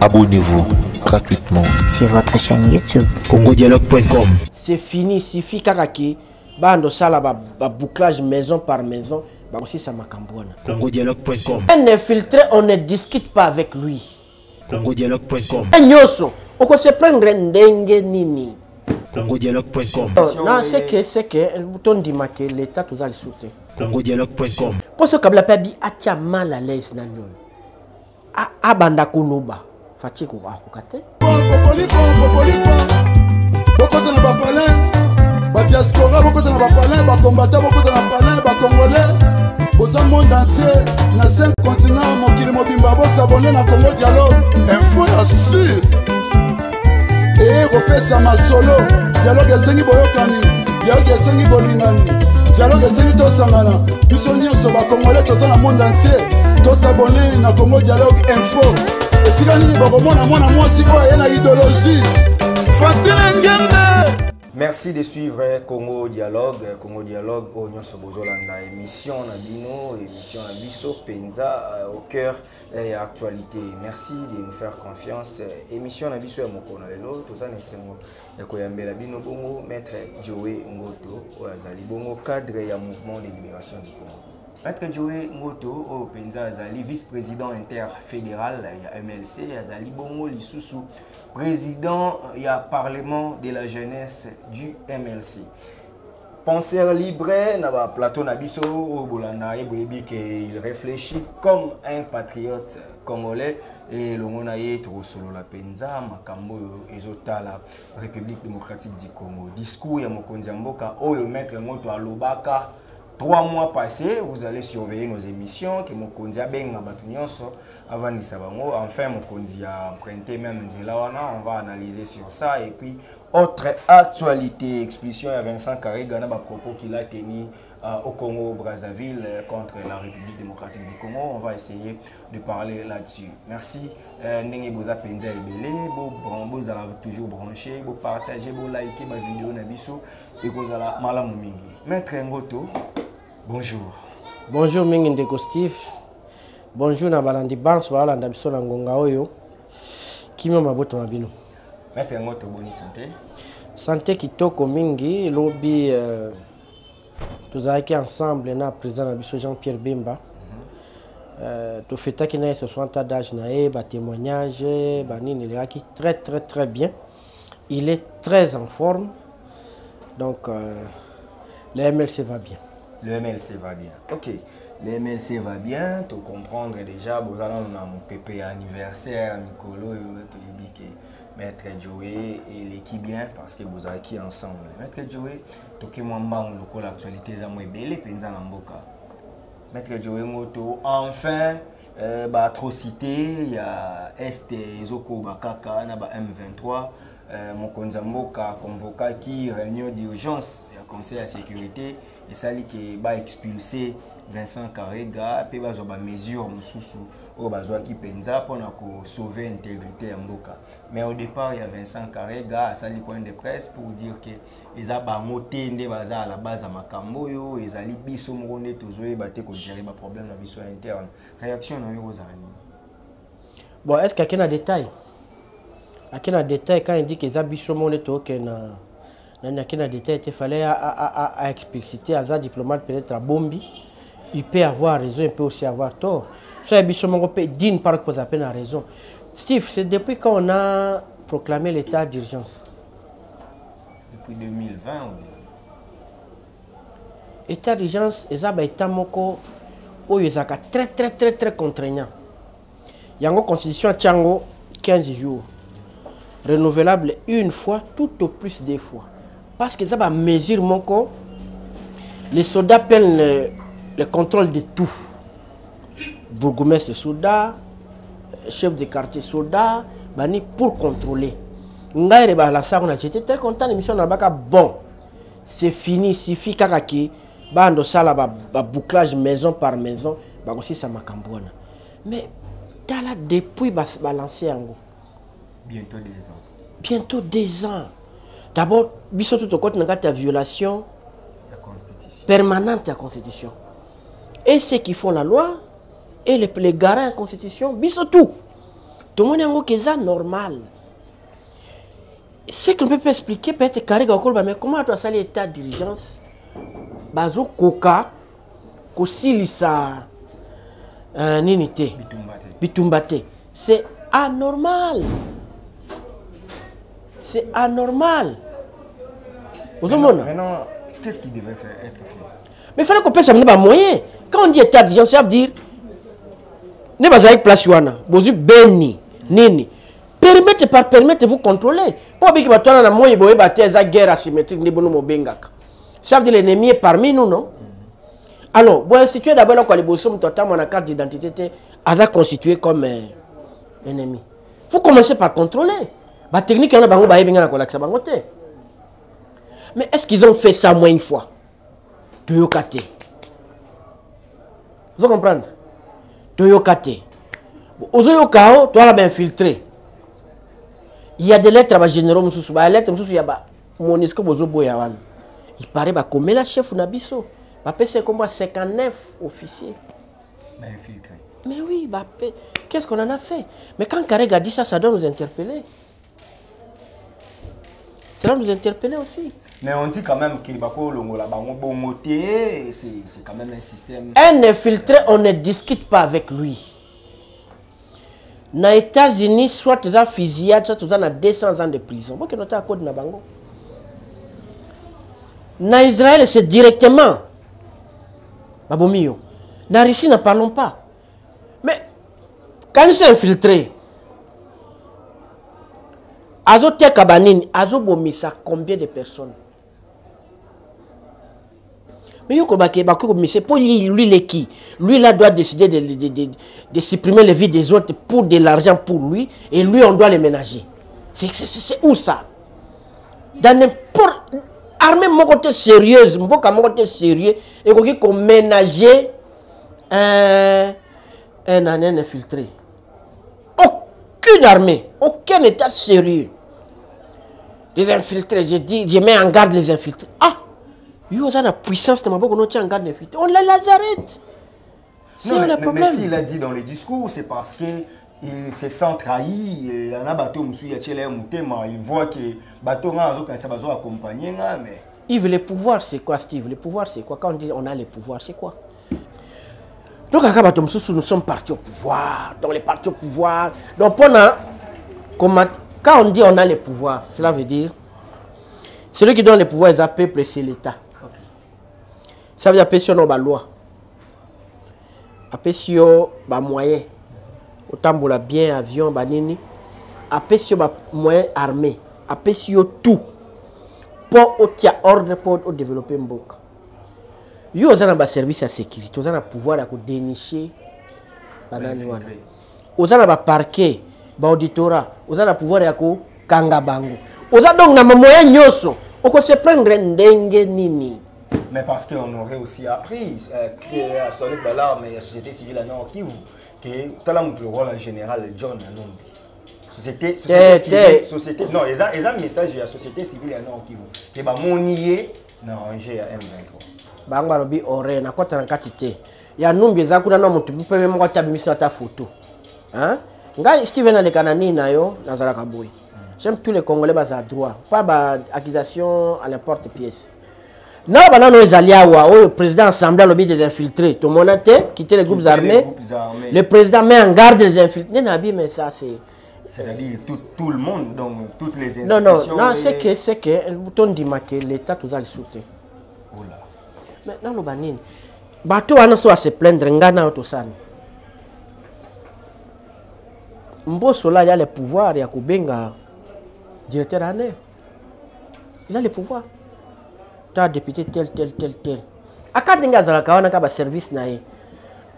Abonnez-vous gratuitement. Sur votre chaîne YouTube. congodialogue.com c'est fini suffit kaka ke bando sala ba, ba bouclage maison par maison bakosisa makambo wana congodialogue.com un infiltré on ne discute pas avec lui. Congodialogue.com e nyonso okose prendre ndenge nini. Congodialogue.com na seke seke tondima ke l'état toza lisu te congodialogue.com mpo so kabila mpe abi atia mal à l'aise nani oyo A- abanda koloba fatie akoka te bokota na bapalin. Badiaspora bokota na bapalin. Bakombata bokota na palin. Bacongolais boza monde entier. Na 5 continent mokili mobimba bosabone na congo dialogue info ya sur eye kopesa masolo. Dialogue esengi boyokani. Dialogue esengi bolingani. Dialogue esengi tosangana. Biso nyonso bakongolais toza na monde entier. Tosabone na congo dialogue info esika nini bokomona mwana mwasi oyo aye na idéologie francine ngembe Merci de suivre Congo Dialogue. Congo Dialogue, au nyonso bozolanda émission na bino, émission na biso penza euh, au cœur et actualité. Merci de nous faire confiance. Émission na biso ya mokona lelo, toza na esengo ya koyambela bino bongo maître Joe Ngoto oyo azali bongo cadre ya mouvement de libération du Congo. Maître Joe Ngoto oyo mpenza azali vice-président interfédéral ya MLC azali bongo lisusu président ya parlement de la jeunesse du MLC penseur libre na baplateau na biso oyo bolanda ye boyebi ke il réfléchit comme un patriote congolais elongo na ye tokosolola mpenza makambo oyo ezotala république démocratique du congo. Discours ya mokonzi ya mboka oyo maître ngoto alobaka Trois mois passés, vous allez surveiller nos émissions, que Mokonzi a benga batu nyonso, avant de sabango. Enfin, Mokonzi a emprunté même Nzela wana, on va analyser sur ça. Et puis, autre actualité, expulsion à Vincent Karega, na ba propos qu'il a tenu euh, au Congo, Brazzaville, euh, contre la République démocratique du Congo. On va essayer de parler là-dessus. Merci. Euh, Ndenge boza penza ebele, bran- bozala toujours branché, bo partager, bo liker ma vidéo na biso, et kozala malamu mingi. Maître Ngoto, bonjour. bonjour mingi ndeko steve. Bonjour na balandi banso balanda biso na ngonga oyo. Kimia mabota na bino Maître Ngoto, bonne santé? sante kitoko mingi elobi euh, tozalaki ensemble na président na biso jean pierre bemba euh, tofetaki na ye 60 ans d'âge na ye batémoignage banini elekaki très très très bien. Il est très en forme. Donc euh, le mlc va bien Le MLC va bien. Ok, le MLC va bien. Tu comprendre déjà, bon, on a mon pépé anniversaire, Nicolo, et Maître Joey et l'équipe bien parce que vous avez qui ensemble. Maître Joey, tu as moi le l'actualité, ça m'a belé, penza na mboka. Maître Joey Moto, enfin, euh, bah, atrocité, il y a Est Ezoko Bakaka, na ba M23. Euh, mokonzi ya mboka convokaki réunion d'urgence ya conseil ya sécurité esali ke baexpulse vincent karega mpe bazwa bamesure mosusu oyo bazwaki mpenza mpona kosauve intégrité ya mboka. Mais au départ ya vincent karega asali point de presse pour dire ke eza bango te nde baza à la base ya makambo oyo ezali biso moko nde tozoyeba te kogere baproblème na biso ya interne. Réaction na yo kozala nini bon est ce que ake na détail? Ake na détail quand il dit que eza biso moko nde tooke na nani détail te fallait a, a, a expliciter aza diplomate peut-être abombi il peut avoir raison il peut aussi avoir tort. So ya biso moko mpe dine park poza mpe na raison. Steve c'est depuis quand on a proclamé l'état d'urgence? Depuis 2020 ou bien état d'urgence eza baétat moko oyo ezalaka très très très très contraignant. Yango constitution atia yango 15 jours. Renouvelable une fois tout au plus deux fois parce que eza bamesure moko les soldats prennent le, le contrôle de tout. Bourgmestre soldat. Chef de quartier soldat. Bani pour contrôler. J'étais très content l'émission na baka bon. C'est fini suffit kaka ke bando sala ba maison par maison bakosisa makambo wana mais tala depuis balance yango. Bientôt deux ans. Bientôt deux ans d'abord biso to tokoti na kati ya violation la constitution. permanente ya constitution. Et ceux qui font la loi et les, les garants ya constitution biso tout. Tomoni yango ke eza normal. Ce que peut pas expliquer peut-être karega okoloba mais comment ato asali état d'urgence? Bazokoka kosilisa euh, nini te? Bitumba te. Bitumba te. C'est anormal. C'est anormal ozomona. Maintenant qu'est-ce qui devait faire être fait? Mais fallait kopesa bango bamoyen quand on dit état d'urgence ça veut dire ne bazalaki place wana bozwi beni nini permettre par permettre vous contrôler mpo obiki bato wana na moi boyeba te eza guerre asymétrique nde bono mobengaka ça veut dire l'ennemi est parmi nous non? Alors boinstitue d'abord eloko ya liboso moto atamwa na carte d'identité te aza constitué comme euh, ennemi. Vous commencez par contrôler. Batechnique wana bango bayebi nga na kolakisa bango te mais est ce qu'ils ont fait ça moins une fois? Toyoka te ozo comprendre? Toyoka te ozoyoka o toala bainfiltré il y a des lettres ya bagénéraux mosusu balettre mosusu ya bamonisco bozoboya wana ipare bakomela chef na biso bapesa ekombo ya 59 officier Mais infiltré. mais oui bape qu'est ce qu'on en a fait? Mais quand Kareg a dit ça ça doit nous interpeller. Ça doit nous interpeller aussi Mais on dit quand même que Bongoté, c'est quand même un système. Un infiltré, on ne discute pas avec lui. Na États-Unis, soit tu as fusillade, soit tu as 200 ans de prison. Bon, tu as code na bango. Na Israël, c'est directement. Babomio. Na Russie, ne parlons pas. Mais quand c'est infiltré, Azo teka banini, Azo bomisa combien de personnes? Mais bako monsieur pour lui lui le qui? Lui là doit décider de, de, de, de supprimer les vies des autres pour de l'argent pour lui et lui on doit les ménager. C'est c'est c'est où ça? Dans n'importe armée mon côté sérieuse mon côté sérieux et koki ko ménager un un un infiltré. Aucune armée aucun état sérieux. Les infiltrés je dis je mets en garde les infiltrés. Ah yo oza na puissance na maboko notia en garde infiltré on les les arrête c'est le mais- mais problème s'il a dit dans le discours, c'est parce que il se sent trahi. et Il y en a bateau, monsieur Yachele Moutema, il voit que bateau nga azo kanisa bazo accompagner nga, mais Yves, le pouvoir, c'est quoi, Steve? Le pouvoir, c'est quoi? Quand on dit on a le pouvoir, c'est quoi? Donc, à Kabato Moussoussou, nous sommes partis au pouvoir. Donc, les partis au pouvoir. Donc, pendant, comment- quand on dit on a le pouvoir, cela veut dire celui qui donne le pouvoir, le peuple, c'est l'État. Ça veut dire que si on a la loi, apesi yo bamoyen otambola bien avion banini apesi yo bamoyen armé. Apesi yo tout. Mpo otia ordre mpo odéveloppe mboka yo oza na baservice ya sécurité. Oza na pouvoir ya kodéniche banani wana. oza na baparquet baauditora oza na pouvoir ya kokanga bango. Oza donc na bamoyen nyonso. Okose prendre ndenge nini Mais parce qu'on aurait aussi appris, euh, que sonner d'alarme et la société civile à Nord Kivu, que tout à le rôle en général John Anumbi. Société, société civile, société, non, ils ont, ils ont un message à la société civile à Nord Kivu. Que bah monier na ranger à M23. bango balobi ore nakɔta na kati te ya numbi eza kuna na motu mpe moko ata bimisi ata foto Hein? ngai steven aleka na nini na yo nazalaka boye j'aime tous les congolais bazala droit pas baaccusation à n'importe pièce na banano ezali awa oyo président assemblée alobi des infiltrés. Tomona te quitter les groupes armés. groupes armés. le président met en garde les infiltrés. Nde nabi mais ça c'est C'est-à-dire tout, tout le monde, donc toutes les non non institutions. non et- c'est que c'est que tondima ke l'état toza lisu te. Mais naloba nini bato wana so base plaindre ngai nayo tosani mbosola il a le pouvoir ya kobenga directeur aner. Il a le pouvoir ta député tel tel tel tel. Aka ndenge azalaka wana ka baservice na ye.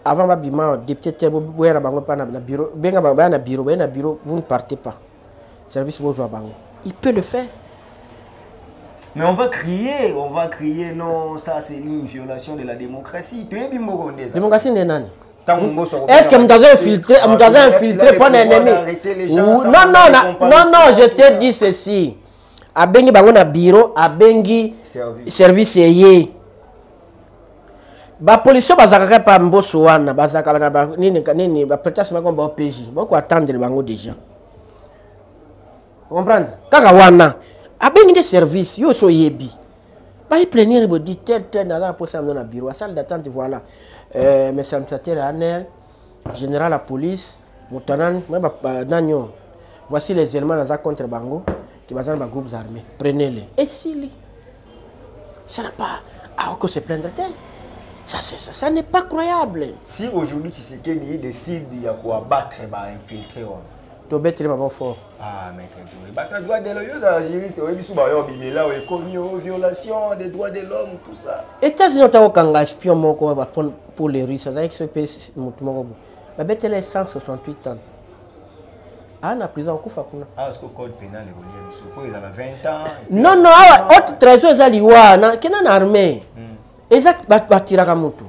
Avant babima député tel bo- boya na bango mpa na bureau benga baya na bureau baya na bureau vous ne partez pas. Service bozwa bango. Il peut le faire. Mais on va crier, on va crier, non, ça c'est une violation de la démocratie. Tu es bimbogondeza. démocratie mboso Est-ce que Mtazo est infiltré, Ah, Mtazo est est-ce qu'il a infiltré pour un ennemi? Non, non, non, non, je te dis ceci. Abengi bango na bureau, abengi Service. service ye. bapolisier bazalaka pa mboso wana bazalaka na nini bapretase moko ba opg boko attendre bango déjà. Comprendre? Kaka wana abengi nde service yo so oyebi baiplenir bodi tel tel naza na posa yango na bureau. Asale d'attente voilà. Euh, monsieur administrateur aner général ya police moto anani nani oyo voici les éléments naza contre bango ke baza na bagroupes armés prenez-les. Esili ça n'a pas ah, que se plaindre tel ça, c'est- ça, ça n'est pas croyable. Si aujourd'hui Tshisekedi décide ya koabattre bainfiltré wana tobeteli bango fort. Ah. Bah, t'as droit de l'homme, yoza juriste, oui, bisou, bah, yo, bimela, oui, commis, oh, violation des droits de l'homme, tout ça. états-unis otaka kokanga espion moko pour- pour les russes. Azalaki so mpe motu moko bo babetela ye 168 ans aa na prison akufa kuna. Ah, est-ce que le code pénal est relié à bisou? Pour ils avaient 20 ans. et puis- non non awa haute traition eza liwa. Na kenda na armée. Eza ba- batiraka motu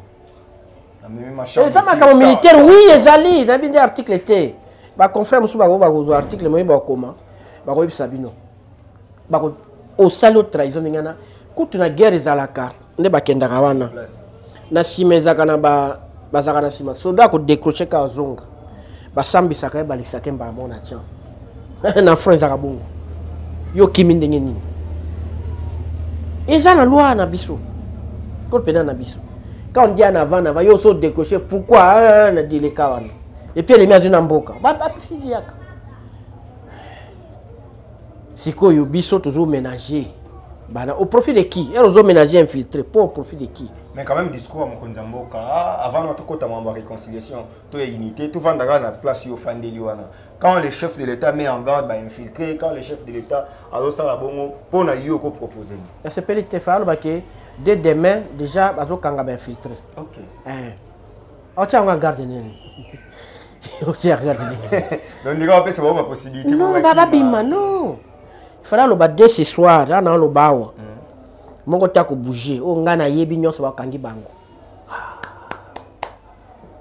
Ah, eza makambo militaire ta- oui ezali. Nayebi nde article te baconfrère mosusu bako bakozwa article moyebi bakoma bakoyebisa bino. Osali o trahison ndenge wana. Kutu na guerre ezalaka nde bakendaka wana. Na nsima ezalaka na ba- bazalaka na nsima soda akodécroche ka azonga basambisaka ye balekisaka ye mbala moko na tian na front ezalaka bongo yo kimi ndenge nini? Eza na loi na biso. Code pénal na biso. Quand on dit en avant en avant yo so décroché pourquoi? Ah, na dileka wana. Et puis elemi azwi na mboka bafizi yaka sikoyo biso tozoménager bana au profit de qui? Ere ozoménager infiltré. Po au profit de qui Mais quand même, discours à mon konzamboka, ah, avant notre côté, on va réconciliation, tout est unité, tout va dans la place au fan de Liwana. Quand le chef de l'État met en garde, bah, infiltré, quand le chef de l'État a ça la bongo, pour na yo ko proposer. nasepeli te fa alobaki dès demain déjà bazokanga bainfiltré OK. otia yango agarde nini otia agarde nini Donc, on va c'est vraiment possibilité. non bababima non ifala aloba de ce soir ana aloba awa moko te akobouge oyo ngai nayebi nyonso bakangi bango.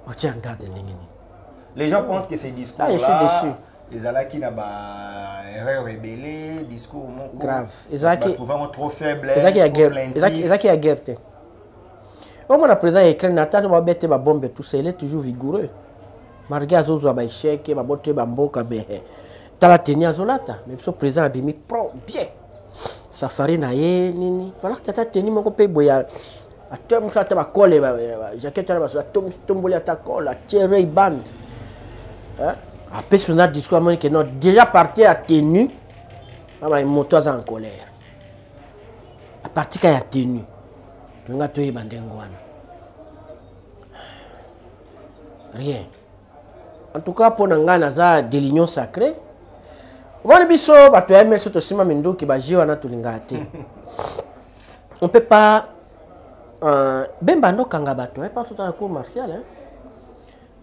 Otia garde ndenge nini? Les gens pensent que ces Ah, déçu. les ala qui n'a pas erreur rébellée, discours mon Grave. Ezalaki- trouvant trop faible, ezalaki ya guerre. ezalaki ezalaki te. Omona président ya ukraine ata babete babombe tout ça il est toujours vigoureux. Malgré azozwa baéchec babote bamboka me tala teni azolata. Mais biso président abimi pro bien safari na ye nini. Balakita ata teni moko mpe boye ate mosu ata bakole jaket wana atomboli ata kole atie ray band. Apesi mpenza discours amoni ke non déjà partir ya tenu aba moto aza en colère. Aparti ka ya tenu tolinga toyeba ndenge wana. Rien. En tout cas mpo na ngai naza de l'union sacré omoni biso bato ya mlc tosima minduki baje wana tolingaka te. On peut pas euh, bemba ndokanga bato pas tout la cour martiale hein.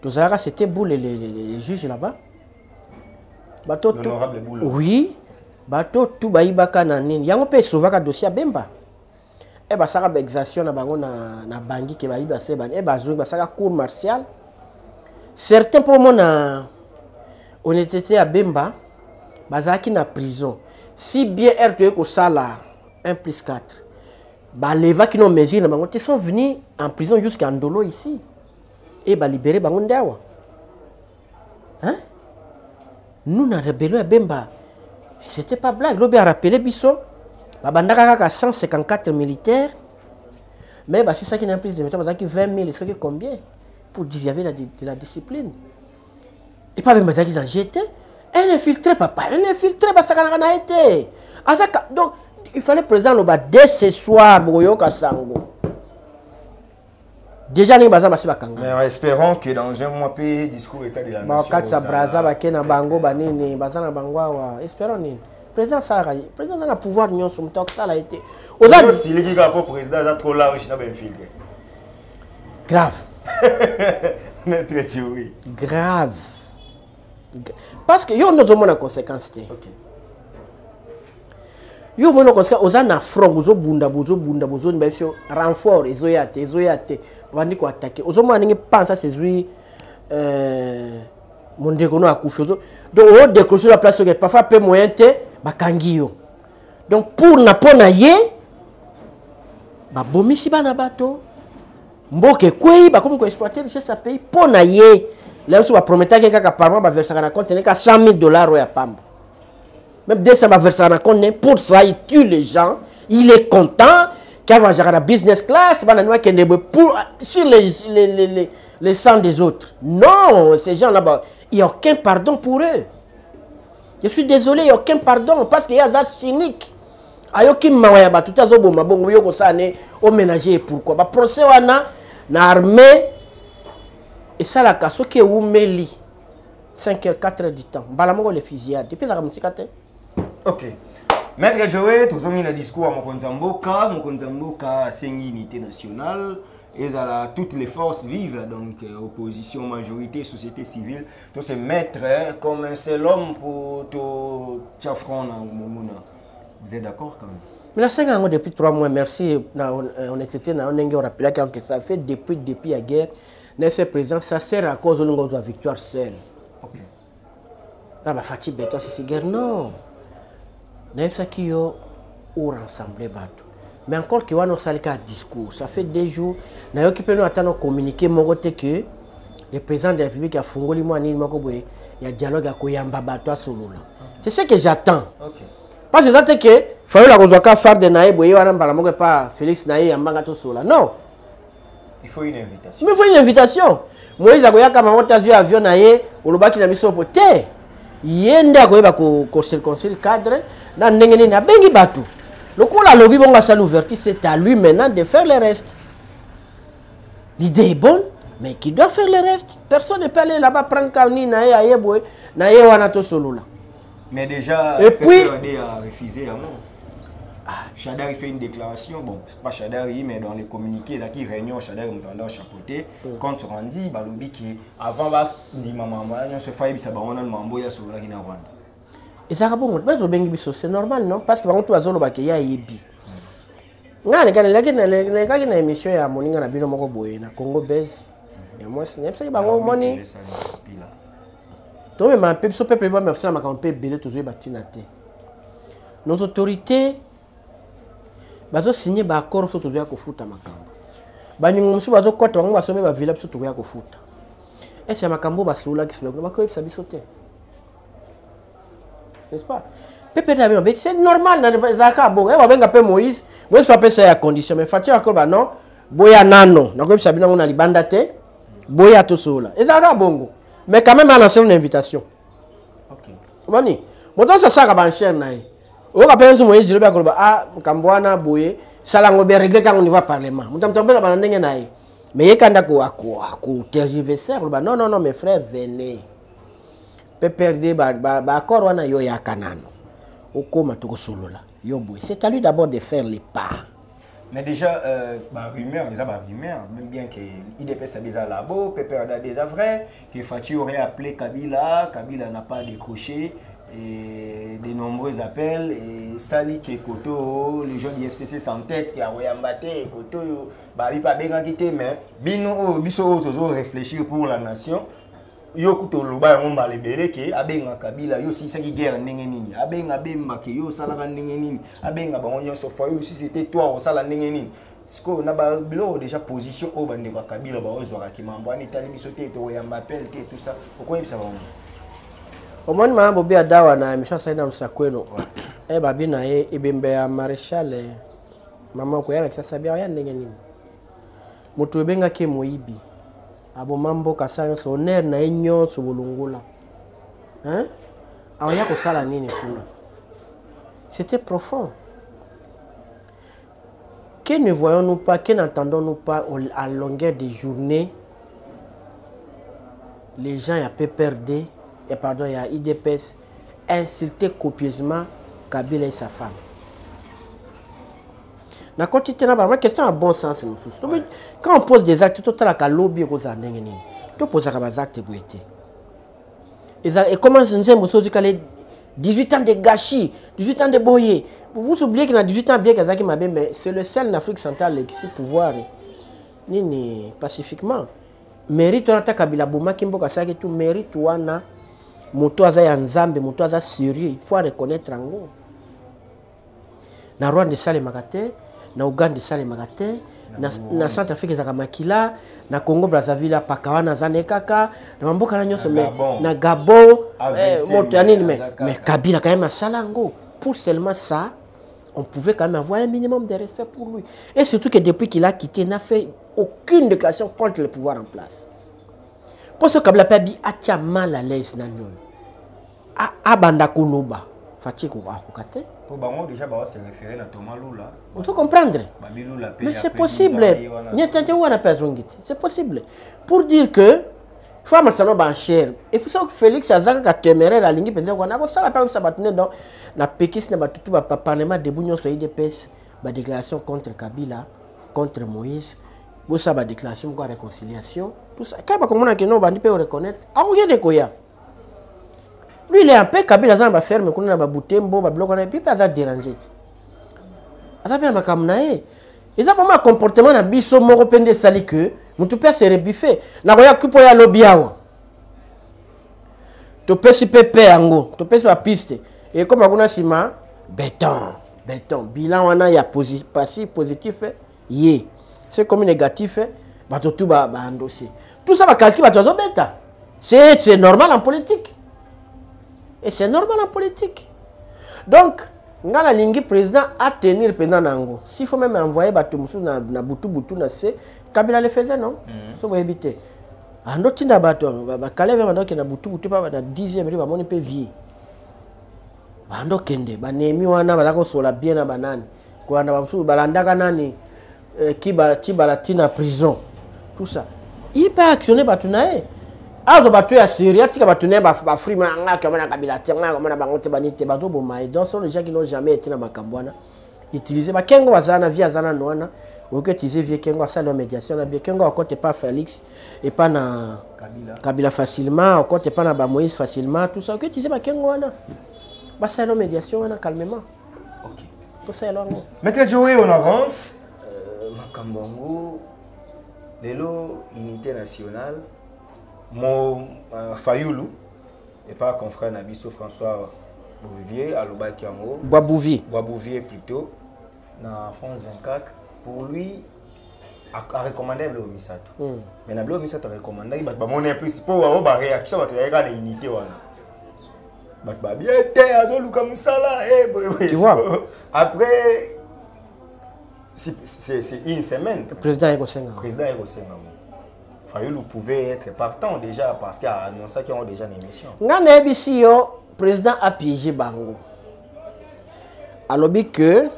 tozalaka c'était boule les, les, les, juges là-bas. Bato Boulot. oui bato tu bayibaka na nini. Yango mpe esovaka dossier ya bemba. E basaka baexaction na bango na, na bangi ke bayibi base bani e bazongi basaka cour martial certain mpo omona honnêteté ya bemba bazalaki na prison. Si bien r toyei kosala 1 plus 4 balevaki no mesure na bango te sont venus en prison jusqu'à ndolo ici. E balibere bango nde awa hein? nous na rébellion ya bemba c'était pas blague. Lobi arapele biso babandaka kaka 154 militaires. Mais basisaki na prise de métal bazalaki 20 000 soki combien? Pour dire y avait la, de la discipline. Et pas même bazalaki na gt un infiltré papa un infiltré basakanaka na ye te azaka donc il fallait président loba dès ce soir bokoyoka sango déjà ndenge baza basi bakanga Mais espérons que dans un mois, puis, discours état de la nation. bakatisa ozala- braza bake na bango banini baza na bango awa espérons nini. Président asalaka ye président aza na pouvoir nyonso moto akosala ye te grave. Grave parce que yo nde ozomona conséquence te. Yo omona conséquence oza na front bozobunda bozobunda bozoni babiso renfort ezoya te ezoya te. Babandi koatake ozomona ndenge pansa sezwi euh, mondeko no akufi. Donc odécroche la place soki parfois mpe moyen te bakangi yo. Donc pour na mpo na ye babomisi bana bato. Mboka ekwei bakomi koexploite richesse ya pays. Mpo na ye lelo so baprometaki kaka par mois baversaka na compte ne ka 100 000 dollars oyo ya pamba. Même 200 baversaka na compte pour ça il tue les gens. Il est content qu'avanzaka na business class bana ni bakende boye pour sur les, les, les, les, les sangs des autres. Non ces gens là bah, il n'y a aucun pardon pour eux. Je suis désolé il n'y a aucun pardon parce que aza cynique. Ayoki mawa ya bato te azoboma bongo yo kosala ne oménage pourquoi? Baprocès wana na armée esalaka soki ewumeli 5 heures 4 heures du temps. Mbala moko le fusillade epuis ezalaka mosika te ok. Maître joe tozongi na discours ya mokonzi ya mboka mokonzi ya mboka asengi unité nationale. Ezala toutes les forces vives donc euh, opposition majorité société civile. To se mettre hein, comme un seul homme pour totia front na monguna vous êtes d'accord quand même? Mais 5 ans depuis 3 mois, merci. Na, on, euh, on était dans on a rappelé que ça fait depuis, depuis la guerre. N'est-ce président, ça sert à cause de la victoire seule. ok Dans la fatigue, bêta, c'est guerre. Non. N'est-ce pas qu'il y a ou rassembler bateau. Mais encore que on a un discours. Ça fait des jours. N'a yo qui peut nous attendre communiquer mon côté que le président de la République a fongoli moi ni moko boye. Il y a dialogue à koyamba bateau solo là. C'est ce que j'attends. parce que eza te ke fayola kozwaka farde na ye boye wana mbala moko epa félix na ye yambanga tosola non il faut une invitation. Mais faut une invitation. Moïse akoyaka mango te azwi avion na ye olobaki na biso po te. Ye nde akoyeba kocirconcire cadre na ndenge nini abengi bato. Lokola alobi bongo asali ouverture c'est à lui maintenant de faire le reste. L'idée est bonne mais qui doit faire le reste? Personne ne peut aller là-bas prendre kani na ye aye boye na ye wana tosolola. Mais déjà, Et puis- a refusé à Chadari fait une déclaration, bon, c'est pas Chadari, mais dans les communiqués, là, qui réunion, Chadari, on a chapeauté, quand on dit, bah, lobby qui, avant, là, dit, maman, on se fait, ça, bah, on a un mambo, il y a ce là, il y a Rwanda. Et ça, bon, c'est normal, non? Parce que, par contre, on a dit, il nga alekaki nalekaki na émission ya moninga na bino moko boye na congo base ya mwasi nayebisaki bango omoni tomema mpe biso mpe mpe bamesala makambo mpe ebele tozoyeba ntina te nos autorités bazosigne baaccord biso tozoya kofuta makambo. Baningo mosusu bazokɔta bango basombe bavila biso tokoya kofuta. Ese ya makambo basololaki solo? Bakoyebisa biso te. N'est-ce pas? Pepe na bino c'est normal na ezalaka bongo eh babenga mpe moïse moïse mpe apesa ya condition mais fati akoloba non boya nano. Nakoyebisa bino yango na libanda te boya tosolola ezalaka bongo mais quand même ana selo na invitation. Ok. omoni moto oso asalaka banchere na ye mpe nyonso moïse lobi akoloba a makambo wana boye sala yango beregle kango niveau ya parlement. Moto moto abelaka na ndenge na ye mais ye kanda akotergiverser akoloba non non non mes frères venez. Mpe perde baaccord wana yo yaka nano okóma tokosolola yo boye c'est à lui d'abord de faire les pas. Mais déjà, euh, bah, rumeur, ils ont bah, rumeur, même bien que IDPS a déjà là-bas, PPRD a déjà vrai, que Fatih aurait appelé Kabila, Kabila n'a pas décroché, et de nombreux appels, et Sali Kekoto, les gens du FCC sans tête, qui a Royambaté, Koto, bah, il pas bien quitté, mais Bino, oh, Biso, oh, toujours réfléchir pour la nation. yo kuta oloba yango mbala ebele ke abenga kabila yo silisaki guerre ndenge nini. Abenga bemba ke yo osalaka ndenge nini. Abenga bango nyonso foi olususu ete toi osala ndenge nini. Sikoyo na babiloko déjà position oyo bandeko ya kabila baozwakaki mambo wana etali biso te tokoyamba appel te tout ça. Okoyebisa bango omoni mama bobi adawa na émission asali na lusakweno e babi na ye ebembe ya maréchal eh, mama okoya na kisasa bia oya ndenge nini? Moto ebengaki moyibi aboma mboka asala nyonso honere na ye nyonso bolongola Hein? aoya kosala nini kuna? C'était profond. Que ne voyons-nous pas que n'entendons-nous pas à longueur des journées les gens ya PPRD et pardon ya IDPS insulter copieusement Kabila et sa femme. Nakoti te na bango question ya bon sens mosusu quand on pose des actes totalaka lobi ekozala ndenge nini topozaka bazacte boye te ekommence nzembo so ozikala 18 ans de gâchis 18 ans de boye vous oubliez que na 18 ans bien kazalaki mabe mais c'est le seul en afrique centrale ekisi pouvoir nini pacifiquement. Mérite wana ata kabila abomaki mboka asalaki tu mérite wana moto aza ya nzambe moto aza sérieux il faut reconnaître yango. Na rwanda esalemaka te na uganda esalemaka te na, na centre afrique ezalaka makila na congo brazzaville apaka wana aza ne kaka na bamboka na nyonso Na mais Gabon. na gabon AVC, eh, moto ya nini kabila quand même asala yango. Pour seulement ça on pouvait quand même avoir un minimum de respect pour lui. Et surtout que depuis qu'il a quitté il n'a fait aucune déclaration contre le pouvoir en place mpo so kabila mpe abi atia mal à l'aise nani oyo A- abanda koloba fatie akoka te mpo bango déjà bawase référé na thomas lula. Oto comprendre. Mais c'est après 10 ans, possible nyetete wana mpe azongi te c'est possible. Pour dire que fo amasano banchere et puis so félix aza kaka téméraire alingi mpenza wana akosala mpe akosa bato ne donc na pekisi na bato tu baparlement debu nyonso idps badéclaration contre kabila contre moïse. Bosala badéclaration moko ya réconciliation ça kaka bakomonaki no bandi mpe oreconnaître akokende koya? Lui il est un peu kabila aza na baferme kuna na babutembo babiloko wana epi mpe aza dérange te aza mpe na makambo na ye. Eza vraimen ya comportement na biso moko mpe nde esali ke motu mpe aserebife nakoya mpo ya lobi awa? Topesi mpe pe yango topesi bapiste ekoma kuna nsima beton beton bilan wana ya pasi positif ye. Se komi négatif bato tu baandosie tout ça bakalki bato bazobeta c'est c'est normal en politique. Et c'est normal en politique. Donc nga nalingi président atenir mpenza na yango s'il faut même envoyer bato mosusu na, na butu butu na se kabila le faisait non? So boyebi te ando tinda bato bakale mpe bandokende na butu butu mpa na 10e ri bamoni mpe vie. Bandokende banemi wana baza kosola bien na banani kolanda bamosusu balandaka nani? Eh, kibala tibala ntina prison. Tout ça ye mpe actionne bato na ye azwa bato ya série atika bato na ye bafrime nga komona kabila te nga komona bango te bani te bazoboma ye donc sont les gens qui n'ont jamais été na makambo wana utiliser bakengo baza na vie aza nano wana okoki utiliser vie kengo asala médiation na vie kengo akote pa félix epa na kabila. Facilement okote epa na bamoïse facilement tout ça. Okoki utiliser bakengo wana basala médiation wana calmement. Ok. Tosala yango maître joe on avance. Euh, makambo yango lelo unité nationale mo uh, fayulu epa confrère na biso françois bouvivier alobaki yango bwabouvi Boisbouvier. Plutôt, na France 24, pour lui, a, a recommandé Bleu Misato. Mais na Bleu Misato a recommandé, il va monter plus avoir une réaction, il va y avoir une unité. Il va bien te azoluka eh Après c'est une semaine. président ekosenga Le président est Sénat. Fayoulou pouvait être partant déjà parce qu'il a annoncé qu'ils ont déjà une émission. nga nayebisi yo président apiége bango. Alobi ke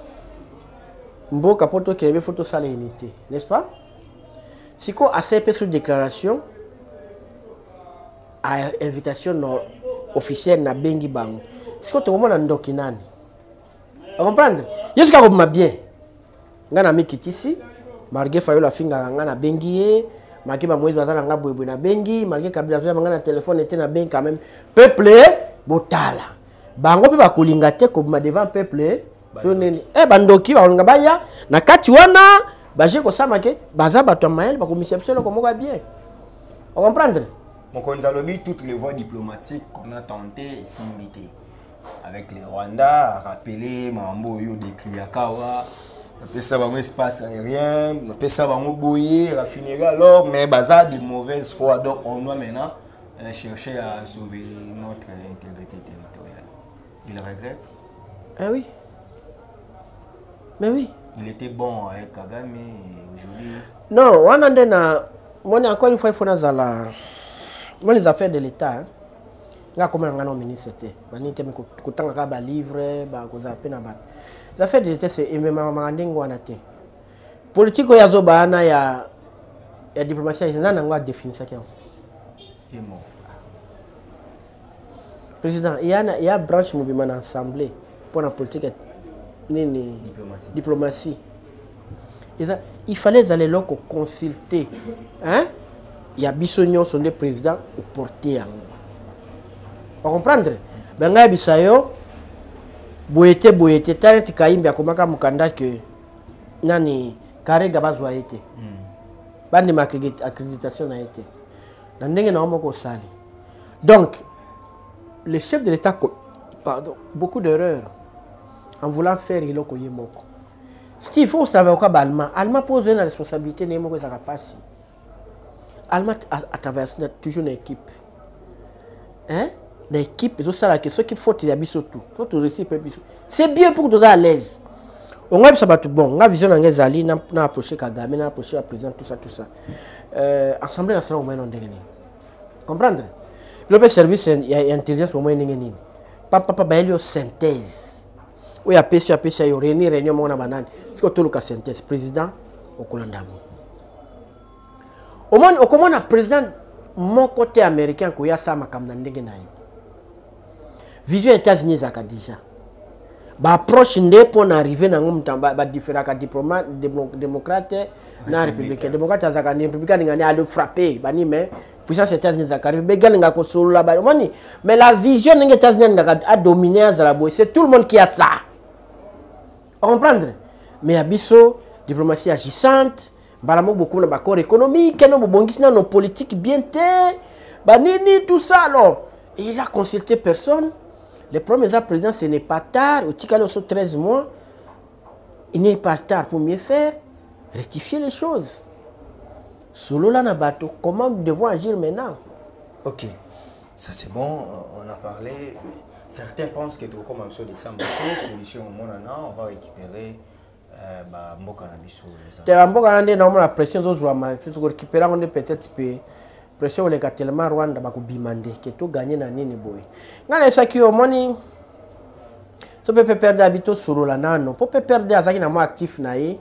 mboka tokende fo tosala unité n'est-ce pas? Sikoyo asepesi so déclaration a invitation officielle nabengi bango. Sikoyo tokomona ndoki nani? Ocomprendre ye soki akobima bien nga na mikitisi marge fayolo afingaka nga nabengi ye marge bamoïse baza na nga boyeboye nabengi marge kabila azoyamba nga na telefone ete nabengi quand même. Peuple botala. Bango mpe bakolinga te kobima devant peuple so nini? E bandoki bakolinga baya. Na kati wana baje kosama ke baza bato ya mayele bakomisa biso eloko moko ya bien. Ocomprendre Mokonzi alobi toutes les voies diplomatiques qu'on a tenté simbité. Avec les Rwandais, à rappeler Mambo Yo Dekliakawa, après ça, un espace aérien, ça, un boyer, raffinerie alors, mais baza de mauvaise foi. Donc on doit maintenant euh, chercher à sauver notre intégrité territoriale. Il regrette? ah oui mais oui Il était bon avec Kagame aujourd'hui. non wana nde na moni encore une fois il faut nazala mo les affaires de l'état hein. Nga komela nga na ministre te. Banini te kotanga kaka balivre bakozala mpe na bato les affaires de l'état se ememamaka ndenge wana te. Politike oyo azoba wana ya ya diplomatie eza nango adefinisaki yango président ya branche mobima na assemblée mpo na politique ya nini? Diplomatie. Eza il fallait ezala eloko consulter hein? ya biso nyonso nde président oporte yango ocomprendre bangai yebisa yo boye te boye te ta neti kayimbi akomaka mokanda ke nani karega bazwa ye te. Bandima accrédit- accréditation na ye te. Na ndenge na yo moko osali donc le chef de l'état pardon beaucoup d'erreurs en voulant faire eloko ye moko. Steve fo otravaille oka baallemand allemand. Mpo ozwi na responsabilité na ye moko ezalaka mpasi allemand atravaille toujours na équipe. Hein? Na équipe ezosalaka soki faute ya biso tu so toréussi mpe biso. C'est bien pour toza à l'aise. Ongai biso bato bon nga vision na ngai ezali na approché kagame na approché ya président tout ça tout ça. Euh, assemblée nationale omoi no ndenge nini comprendre? Bilo mpe service ya intelligence omoi ndenge nini papapa bayeli yo synthèse. Oyo apesi apesi yo réuni réunion moko na banani soki otoluka synthèse. Président okolanda yango omoni okomona président moko te américain koya asala makambo na ndenge na ye vision états-unis ezalaka déjà. Baapproche nde mpo na arrive nango mutu badifferaka démocrate na républicain. démocrate azalaka républicain alingani ale frappe bani mais puissance états-unis ezalaka républicain alingaka kosolola omoni mais la vision ndenge états-unis alingaka adomine azala boye. C'est tout le monde qui a ça. Comprendre? Mais ya biso diplomatie agissante mbala moko bokomi na baccord économique no bobongisi nano politique bien te. Banini tout ça alors? Il a consulté personne le problème eza président ce n'est pas tard. Otikali oso 13 mois il n'est pas tard pour mieux faire rectifier les choses. Solola na bato comment nous devons agir maintenant? Ok, ça c'est bon, on a parlé. mais Certains pensent que tout comme un décembre, solution au monde, on va récupérer euh, bah, mboka na biso. te bamboka na nde naomona pression ezozwama tokorécupéra yango nde peut-être mpe pression koleka tellement rwanda bakobima nde ke toganye na nini boye. Ngai nayebisaki omoni so mpe pperde abi tosolola nano. Mpo pperde azalaki na mwa actif na ye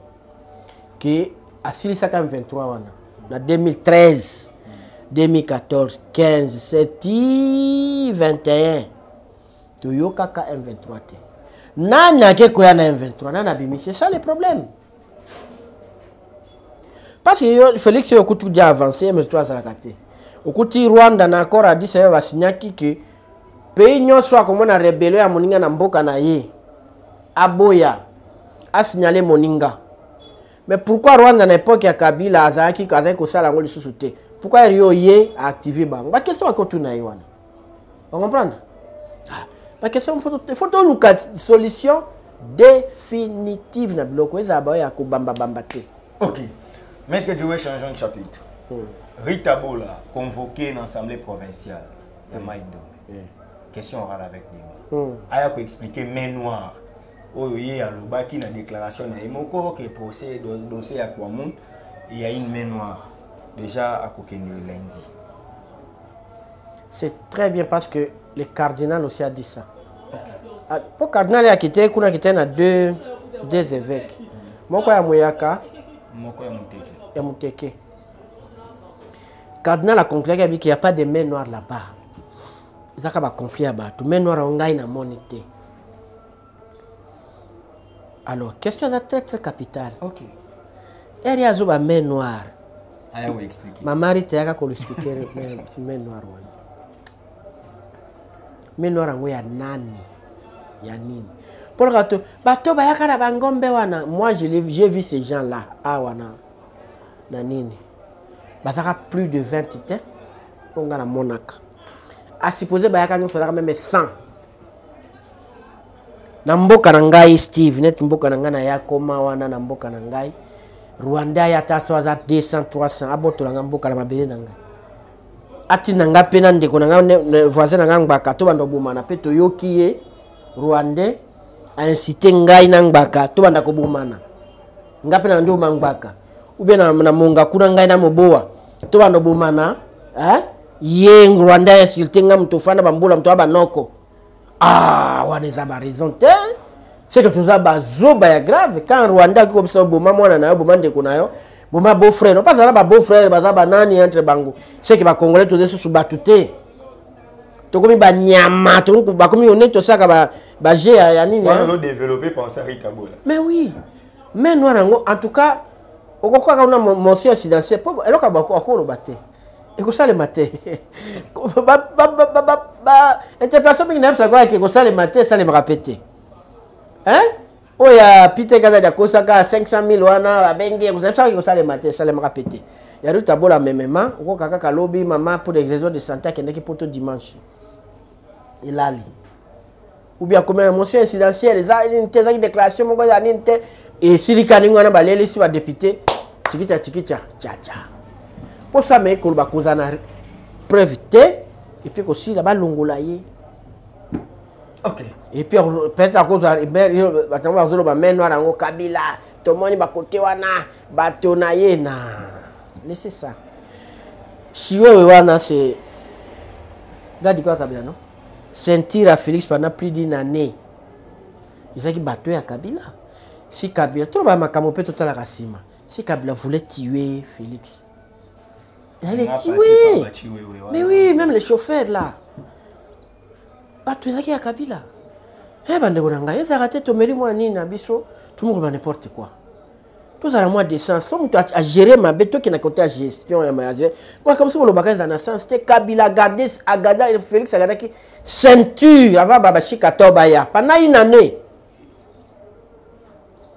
ke asilisaka m23 wana. Na 2013 2014 15 seti 21 toyokaka m23 te. Nani ake koya na m23 nani abimisi? C'est ça le problème. Parce que yo félix oyo okuti dia avancé m23 azalaka te okuti rwanda na accord adis ayo basinyaki ke pays nyonso akomona rebelo ya moninga na mboka na ye aboya asignale moninga. Mais pourquoi rwanda na époque ya kabila azalaki azalaki kosala yango lisusu te pourquoi rio ye aactive bango? Bakestion bakotuna ye wana bacomprendre bakestion faut toluka solution définitive na biloko. Ezala baoyo ya kobambabamba te. Ok, Maître Djoué, changeons de chapitre. Rita Bola, convoqué dans l'Assemblée provinciale de Maïdome. Question orale avec débat. Aya ko expliquer main noire. Oyo ye alobaki na déclaration na Emoko que procès do- dossier ya il y a une main noire. Déjà à kokende lundi. c'est très bien parce que le cardinal aussi a dit ça Ah, po cardinal akite kuna akite na deux, deux évêques moko ya moyaka Moko ya muteki. Ya moteke cardinal aconklaki abiki ya pas de main noire là-bas. Ezaka baconflit ya bato main noire yango ngai namoni te alors question eza très très capitale. Ok. ere azo ba main noire. Mamari teyaka kolexplike main noire wana main noire yango ya nani. Ya nini. Mpona bato bato bayaka na bangombe wana moi j'ai vu ces gens là awa na. Na nini bazalaka plus de 20 te mpo nga namonaka asupposé bayaka nyonso bazalaka meme 100 na mboka na ngai steve neti mboka na ngai naya koma wana na mboka na ngai rwanda ye ata so aza 200 300 abotolanga mboka na mabele na ngai. Atinda nga mpe na ndeko na ngai voisin na ngai ngbaka tobanda kobomana mpe toyoki ye rwandais aincite ngai na ngbaka tobanda kobomana nga mpe na nde oma ngbaka ubie na, na monga kuna ngai na mobowa tobanda kobomana eh? ye rwandais ainsulte nga moto ofanda bambula moto ya banoko ah wana eza baraison te. C'est que toza bazoba ya grave. Quand rwanda aki kobisa boma mwana na yo boma ndeko na yo boma beau frère no bazala ba beau frère baza banani entre bango. C'est que bacongolais toza susu bato te. Tokomi banyama tokomi- bakomi one tosaka ba- baje ya ya nini Wana hein? zo développer penser Rita Bola. mais oui. Mais noir yango en tout cas okokaka una mo- motion incidentielle po eloko akoloba te. Ekosalema te. Interpellation mingi nayebisaka yake ekosalema te esalemaka mpe te. Oyo ya pite kazali akosaka 500 000 wana babengi ekosaka ekosalema te esalemaka mpe te. Ya ruta bola memema okoka kaka lobi mama pour des raisons de santé akendeki poto dimanche. Elali. Ou bien akomi na motion incidentielle eza nini te ezalaki déclaration moko eza nini te esilikani wana balelisi badepute tikitya tikitya tchatcha mposo amei koloba kozala na preuve te epuis kosila balongola ye. Ok. Epuis peut-être akozwa bato bazoloba main noire yango kabila tomoni bakote wana bato na ye na. Laisse ça. Shiwewe wana c'est gadi kwa kabila non? Ceinture ya félix pendant plus d'une année. Ezalaki bato ya kabila si kabila toloba makambo mpe totalaka nsima si kabila voulait tuer félix. Il allait tuer. mais oui même les chauffeurs là. Bato ezalaki ya kabila. E bandeko na ngai ezalaka te tomeli mwa nini na biso tomokoloba n'importe quoi. Tozala mwa décence so moto agere mabe tokenda kote ya gestion ya mayaje makambo so bolobaka eza na sens te kabila agarde agarda félix agardaki ceinture ava babashika to baya pendant une année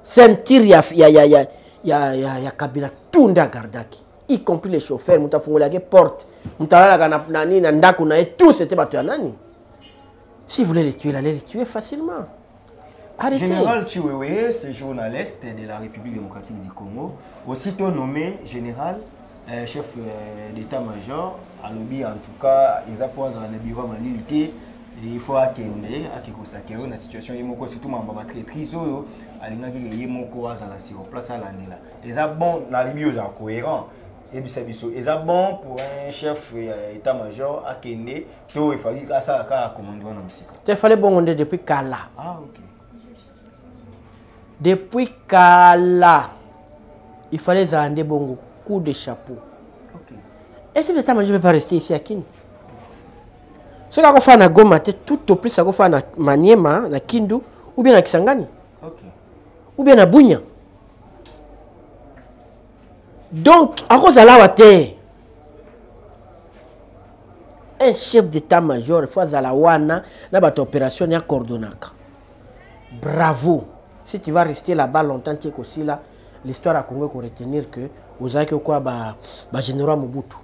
ceinture ya, ya, ya, ya, ya, ya, ya kabila tu nde agardaki y compris les chauffeurs moto afungolaki porte. Moto alalaka na, na na ndako na ye tous ete bato ya nani. Si voulait les tuer il allait les tuer facilement. Arrêtez. Général Chiwewe, c'est journaliste de la République démocratique du Congo, aussitôt nommé général, euh, chef euh, d'état-major, à lobby en tout cas, ils apposent dans le bureau de l'unité, il faut akende akekosakere na situation. Ye moko surtout mamba batraîtrise oyo alingaki ke ye moko azala sur place alandela. Eza bon nalibi ozala cohérent. Ebisa biso eza bon pour un chef ya état-major akende to efali asala kaka commande wana mosika. Te fallait bongo nde depuis kala. Ah ok. Depuis kala il fallait ezala nde bongo coup de chapeau. Ok. Et si l'état major peut pas rester ici à kini soki akofaa na goma te tout au plus akofaa na maniema na kindu ou bien na kisangani? Ou bien na bunya. Donc akozala awa te un chef d'état major fo azala wana na bato opération ya coordonnaka. Bravo. Si tu vas rester là-bas longtemps tie kosila l'histoire ya congo ekoretenir que ozalaki okwa bagénéraux ya mobutu.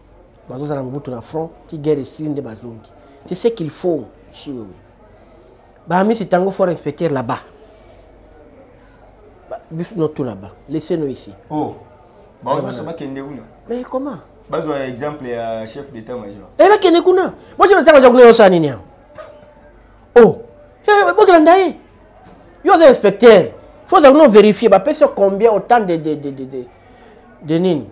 Bazozala mobutu na front ti guerre esili nde bazongi. C'est ce qu'il faut chiwewe bahamisi ntango fort inspecteur là-bas. Ba- biso no tout là-bas laissez-nous ici. Oh. Bango nyonso bakende kuna. Mais comment? Bazwa exemple ya chef d'état major e bakende kuna. Bosinatangaza kuna yosala nini awa o eh, bokelanda ye yo oza inspecteur. Fo oza kuna ovérifie bapesi yo combien autant de, de, de, de, de, de nini?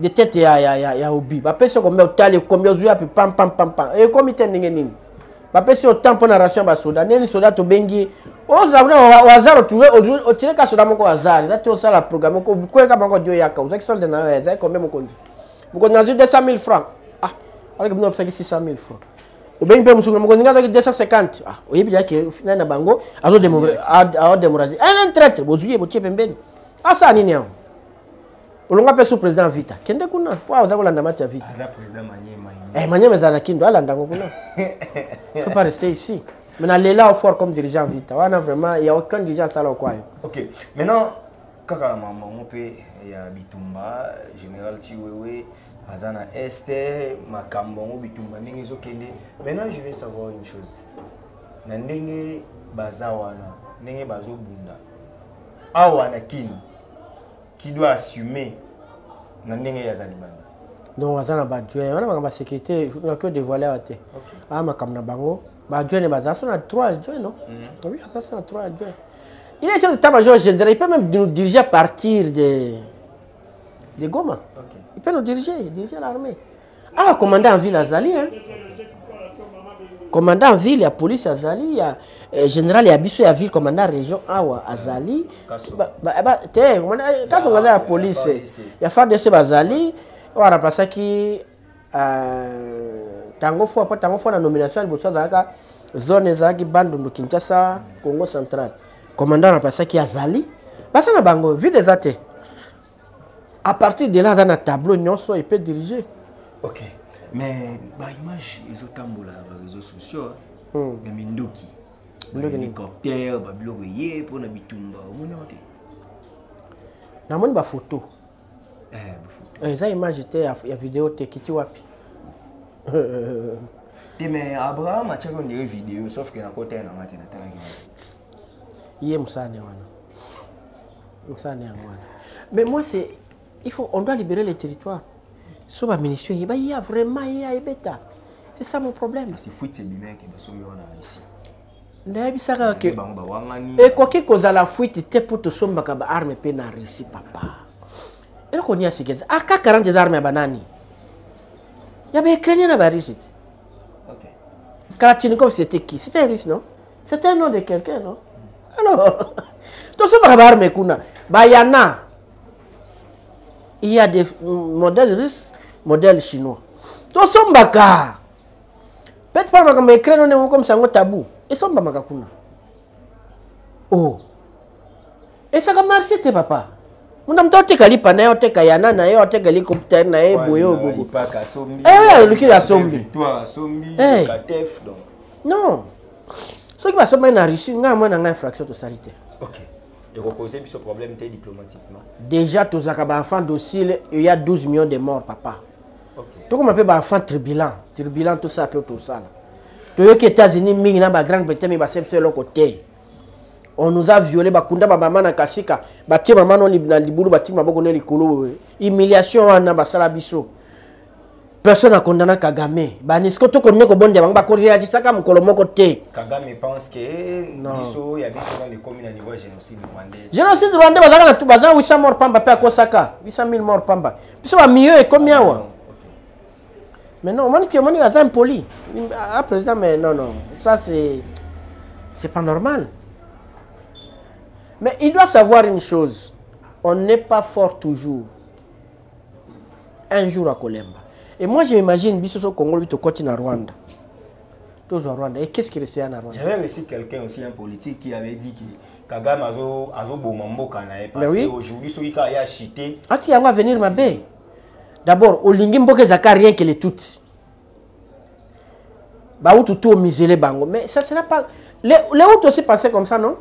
De tete ya, ya, ya, ya obi bapesi yo combien otali combien ozwi yapi pampampampam ekomi te ndenge nini? Bapesi yo temps mpo na ration ya basoda. Ndeni soda tobengi? Ozala kuna waza otire ka soda moko hazard eza te osala programme moko. Koyeka bango dio yaka ozwaki solde na yo ezali combien mokonzi? Mokonzi nazwi 200 000 francs. Ah alaki bino opesaki 600 000 francs. Obengi mpe mosuku na mokonzi nga azwaki 250 ah oyebi yake nani na bango azodemorasi un traître bozwi ye botie pembeni. Asala nini awa olonga mpe su président vita. Kende kuna? Po aza kolanda mati ya vita Eh, Manyema ezala kindo alanda yango kuna. Faut pas rester ici mais na lela au fort comme dirigeant wana vraiment il y a aucun dirigeant asala okwayo ok. Maintenant kaka makambo yango mpe ya bitumba général chiwewe aza na este makambo bitumba ndenge ezokende. Maintenant je vais savoir une chose. Na ndenge baza wana ndenge bazobunda awa na qui doit assumer na ndenge aza libanda donc aza na baadjoint wana makambo ya sécurité. Naki odévoile awa te aa makambo na bango. Baadjoint ne baza so na trois adjoint non? Oui aza so na trois adjoint il est chef d'état major général il peut même nous diriger à partir de de goma. Ok. Il peut nous diriger diriger l'armée. Awa commandant en ville azali hein. Commandant en ville ya police azali ya eh, général ya biso ya ville commandant région awa azali te kasongo aza ya FARDC. ya fardc bazali oyo aremplaçaki ntango fo apo ntango fo na nomination ya liboso azalaka zone ezalaki bandundu kinshasa congo central. Commandant aremplaçaki azali. Basa na bango ville eza te. À partir de là aza na tableau nyonso epe diriger. Ok. Mais baimage ezotambola na bareseau sociaux Hmm. ya mindoki bahélicoptère babiloko eye mpona bitumba. Omoni awa te. Namoni bafoto eza image te ya, video te kiti wapi? Te te mais abraham atiaki ondire video sauf que nakotala nanga te natalaki ye mosane wana. Mosane yango wana. Mais moi c'est il faut on doit libérer les territoires. So baministre eyeba ya vraiment ye ayebeta c'est ça mon problème. Ndayebisaka ke ekoki kozala fuite te mpo tosombaka baarme mpe na russie papa ele koni asigenza akakara ah, ndezarme yabanani yabaécranien na barisi ti kalachnikov c'était qui? C'était un russe non? C'était un nom de quelqu'un non? Alors tosobaka baarme kuna. Bayana il y a. Des modèles russes modèles chinois. Tosombaka peut-être par makambo écraine one moko misango tabu esombamaka kuna. O oh. esaka marché te papa. Muna mtu oteka lipa na ye oteka yana na ye oteka hélicoptère na ye boye oyo ipaka asombi. Eh Eh. non soki na russie ngai na mwana ngai infraction tosali te. Déjà tozalaka baenfant docile eya 12 millions de morts papa. Ok. Tokoma mpe baenfant tribulent tribulent tosala mpe tosala. Toyoki états-unis mingi na bagrande bretagne base biso eloko te on nous a violé bakunda bamama na kasika batie mama no na libulu batiki maboko no likolo boye humiliation wana basala biso. Personne akondana kagame. Banisiko tokondi kobondia bango bakoreagisaka mokolo moko te. Na génocide rwandais. Na baza 800 mort pamba mpe akosaka. 800 000 mort pamba. Biso bamio ekomi awa mais non omoni ke omoni aza impoli. A président mais non non. Ça c'est c'est pas normal mais il doit savoir une chose. On n'est pas fort toujours. Un jour akolemba et moi je m'imagine biso so congo lobi tokoti na rwanda. Tozwa rwanda. Et qu'est ce qui restait na rwanda? J'avais reçu quelqu'un aussi, un politique, qui avait dit que Kagame azo azo boma mboka na ye. Mais parce oui. que aujourd'hui soki kaka ye achité ati yango avenir mabe. D'abord olingi mboka ezalaka rien que le tout bautu tu omisele bango. Mais ça sera pas les, les Hutus aussi pensaient comme ça non?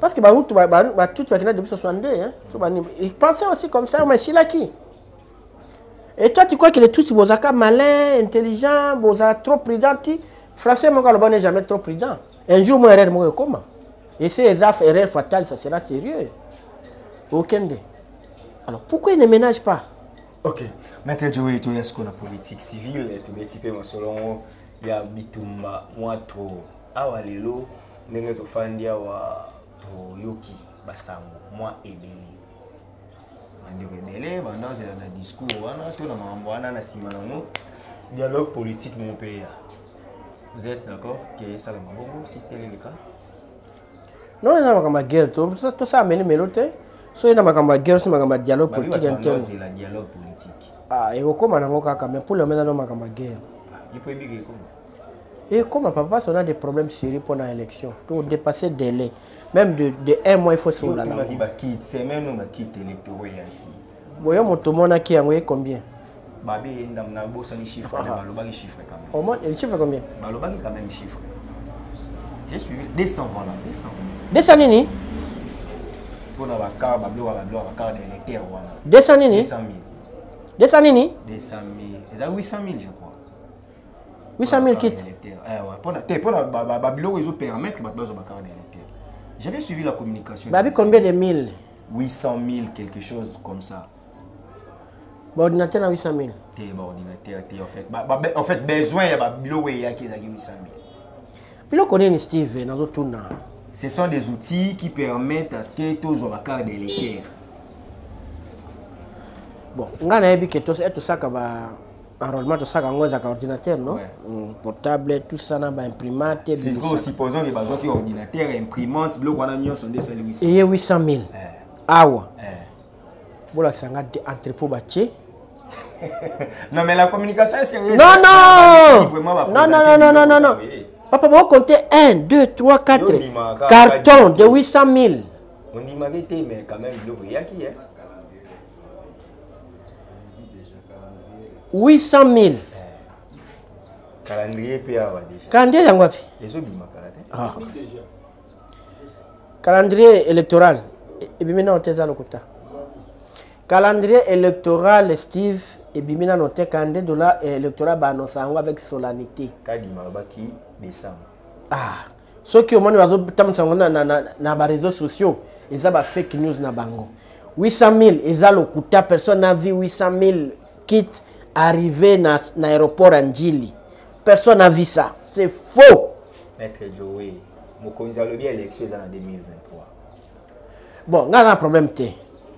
Parce que bahutu batutu bakenda depuis 62 hein so bani- ils pensaient aussi comme ça mais silaki et toi tu crois que les tutsi bozalaka malin intelligent bozala trop prudent ti français moko aloba n'est jamais trop prudent. Un jour mo erreur moko ekoma et si eza erreur fatale ça sera sérieux. Okende alors pourquoi il ne ménage pas? Ok. Maître joe toya sikoyo na politique civile? Tobeti mpe masolo yango ya bitumba mwa tro awa lelo ndenge tofandi awa toyoki basango mwa ebele. Bandeko ebele banda ozela na discours wana to na makambo wana na nsima nango dialogue politique mo mpe ya vous êtes d'accord ke esalama bongo si tel est le cas? Non eza na makambo ya guerre. To- to- tosala melemelo te. So ye na makambo ya guerre so makambo ya dialogue politique interne. ozela dialogue politique. Ah, ekokóma nango kaka mais pour le moment eza no makambo ya guerre ekoma ekóma papa on a des problèmes sérieux mpona élection. To dépasser délai même de, de un mois il faut solala otunaki bakite semaine oyo bakite électoraux eyaki boyo moto omonaki yango ye combien? Babe ndam nabosani chiffre mais balobaki chiffre quand même. Au moins, le chiffre combien? Balobaki quand même chiffre. J'ai suivi. 200 voilà 200 200 nini? Mpona bakar babiloko ya babiloko ya bakar d'électeur wana 200 nini? 200 000 200 nini? 200 000 eza 800 000 je crois 800 000 Bakar kit d'électeur. Eh ouais, mpona te mpona ba- ba- babiloko ezopermettre bato bazwa bakar d'électeur j'avais suivi la communication. Babi combien de mille? 800 000 quelque chose comme ça. Baordinateur na 800 000 te baordinateur te en fait. En fait besoin ya babiloko eyaki ezalaki 800 000 biloko nini steve nazotuna Ce sont des outils qui permettent à ce que tous aient la carte d'électeur. bon ngai nayebi ke tos- e tosaka ba enrôlement tosaka yango ezalaka ordinateur no Ouais. Mm, portable tout ça na baimprimate C'est gros, supposons les qui ordinateur, imprimante, bloc, on a mis son dessin ici. eye 800 000 Eh, awa. Eh. bolakisa nga entrepôt batie Non, mais la communication est sérieuse. non non! Non non non non non biloko non. non papa bakocompte 1 2 3 4 Yo, ndima, kaka carton de 800 000 On dit marité, mais quand même, bloc, il 800 000 Calendrier, puis avoir déjà. calendrier yango wapi? Les autres, bima calendrier. Ah. calendrier électoral. E- ebimi nao te eza lokuta. Calendrier électoral steve ebimi nano te. Nde dola électoral baannonce yango avec solennité. Kadima alobaki décembre. Ah. Soki omoni bazotambwisa yango na, na, na, na baréseaux sociaux eza bafake news na bango. 800 000 eza lokuta. Personne na vu 800 000 kit arrivé na, na aéroport ya njili. Personne na vu ça. C'est faux. Maître joe mokonzi alobi élection eza na 2023 bon nga aza na problème te.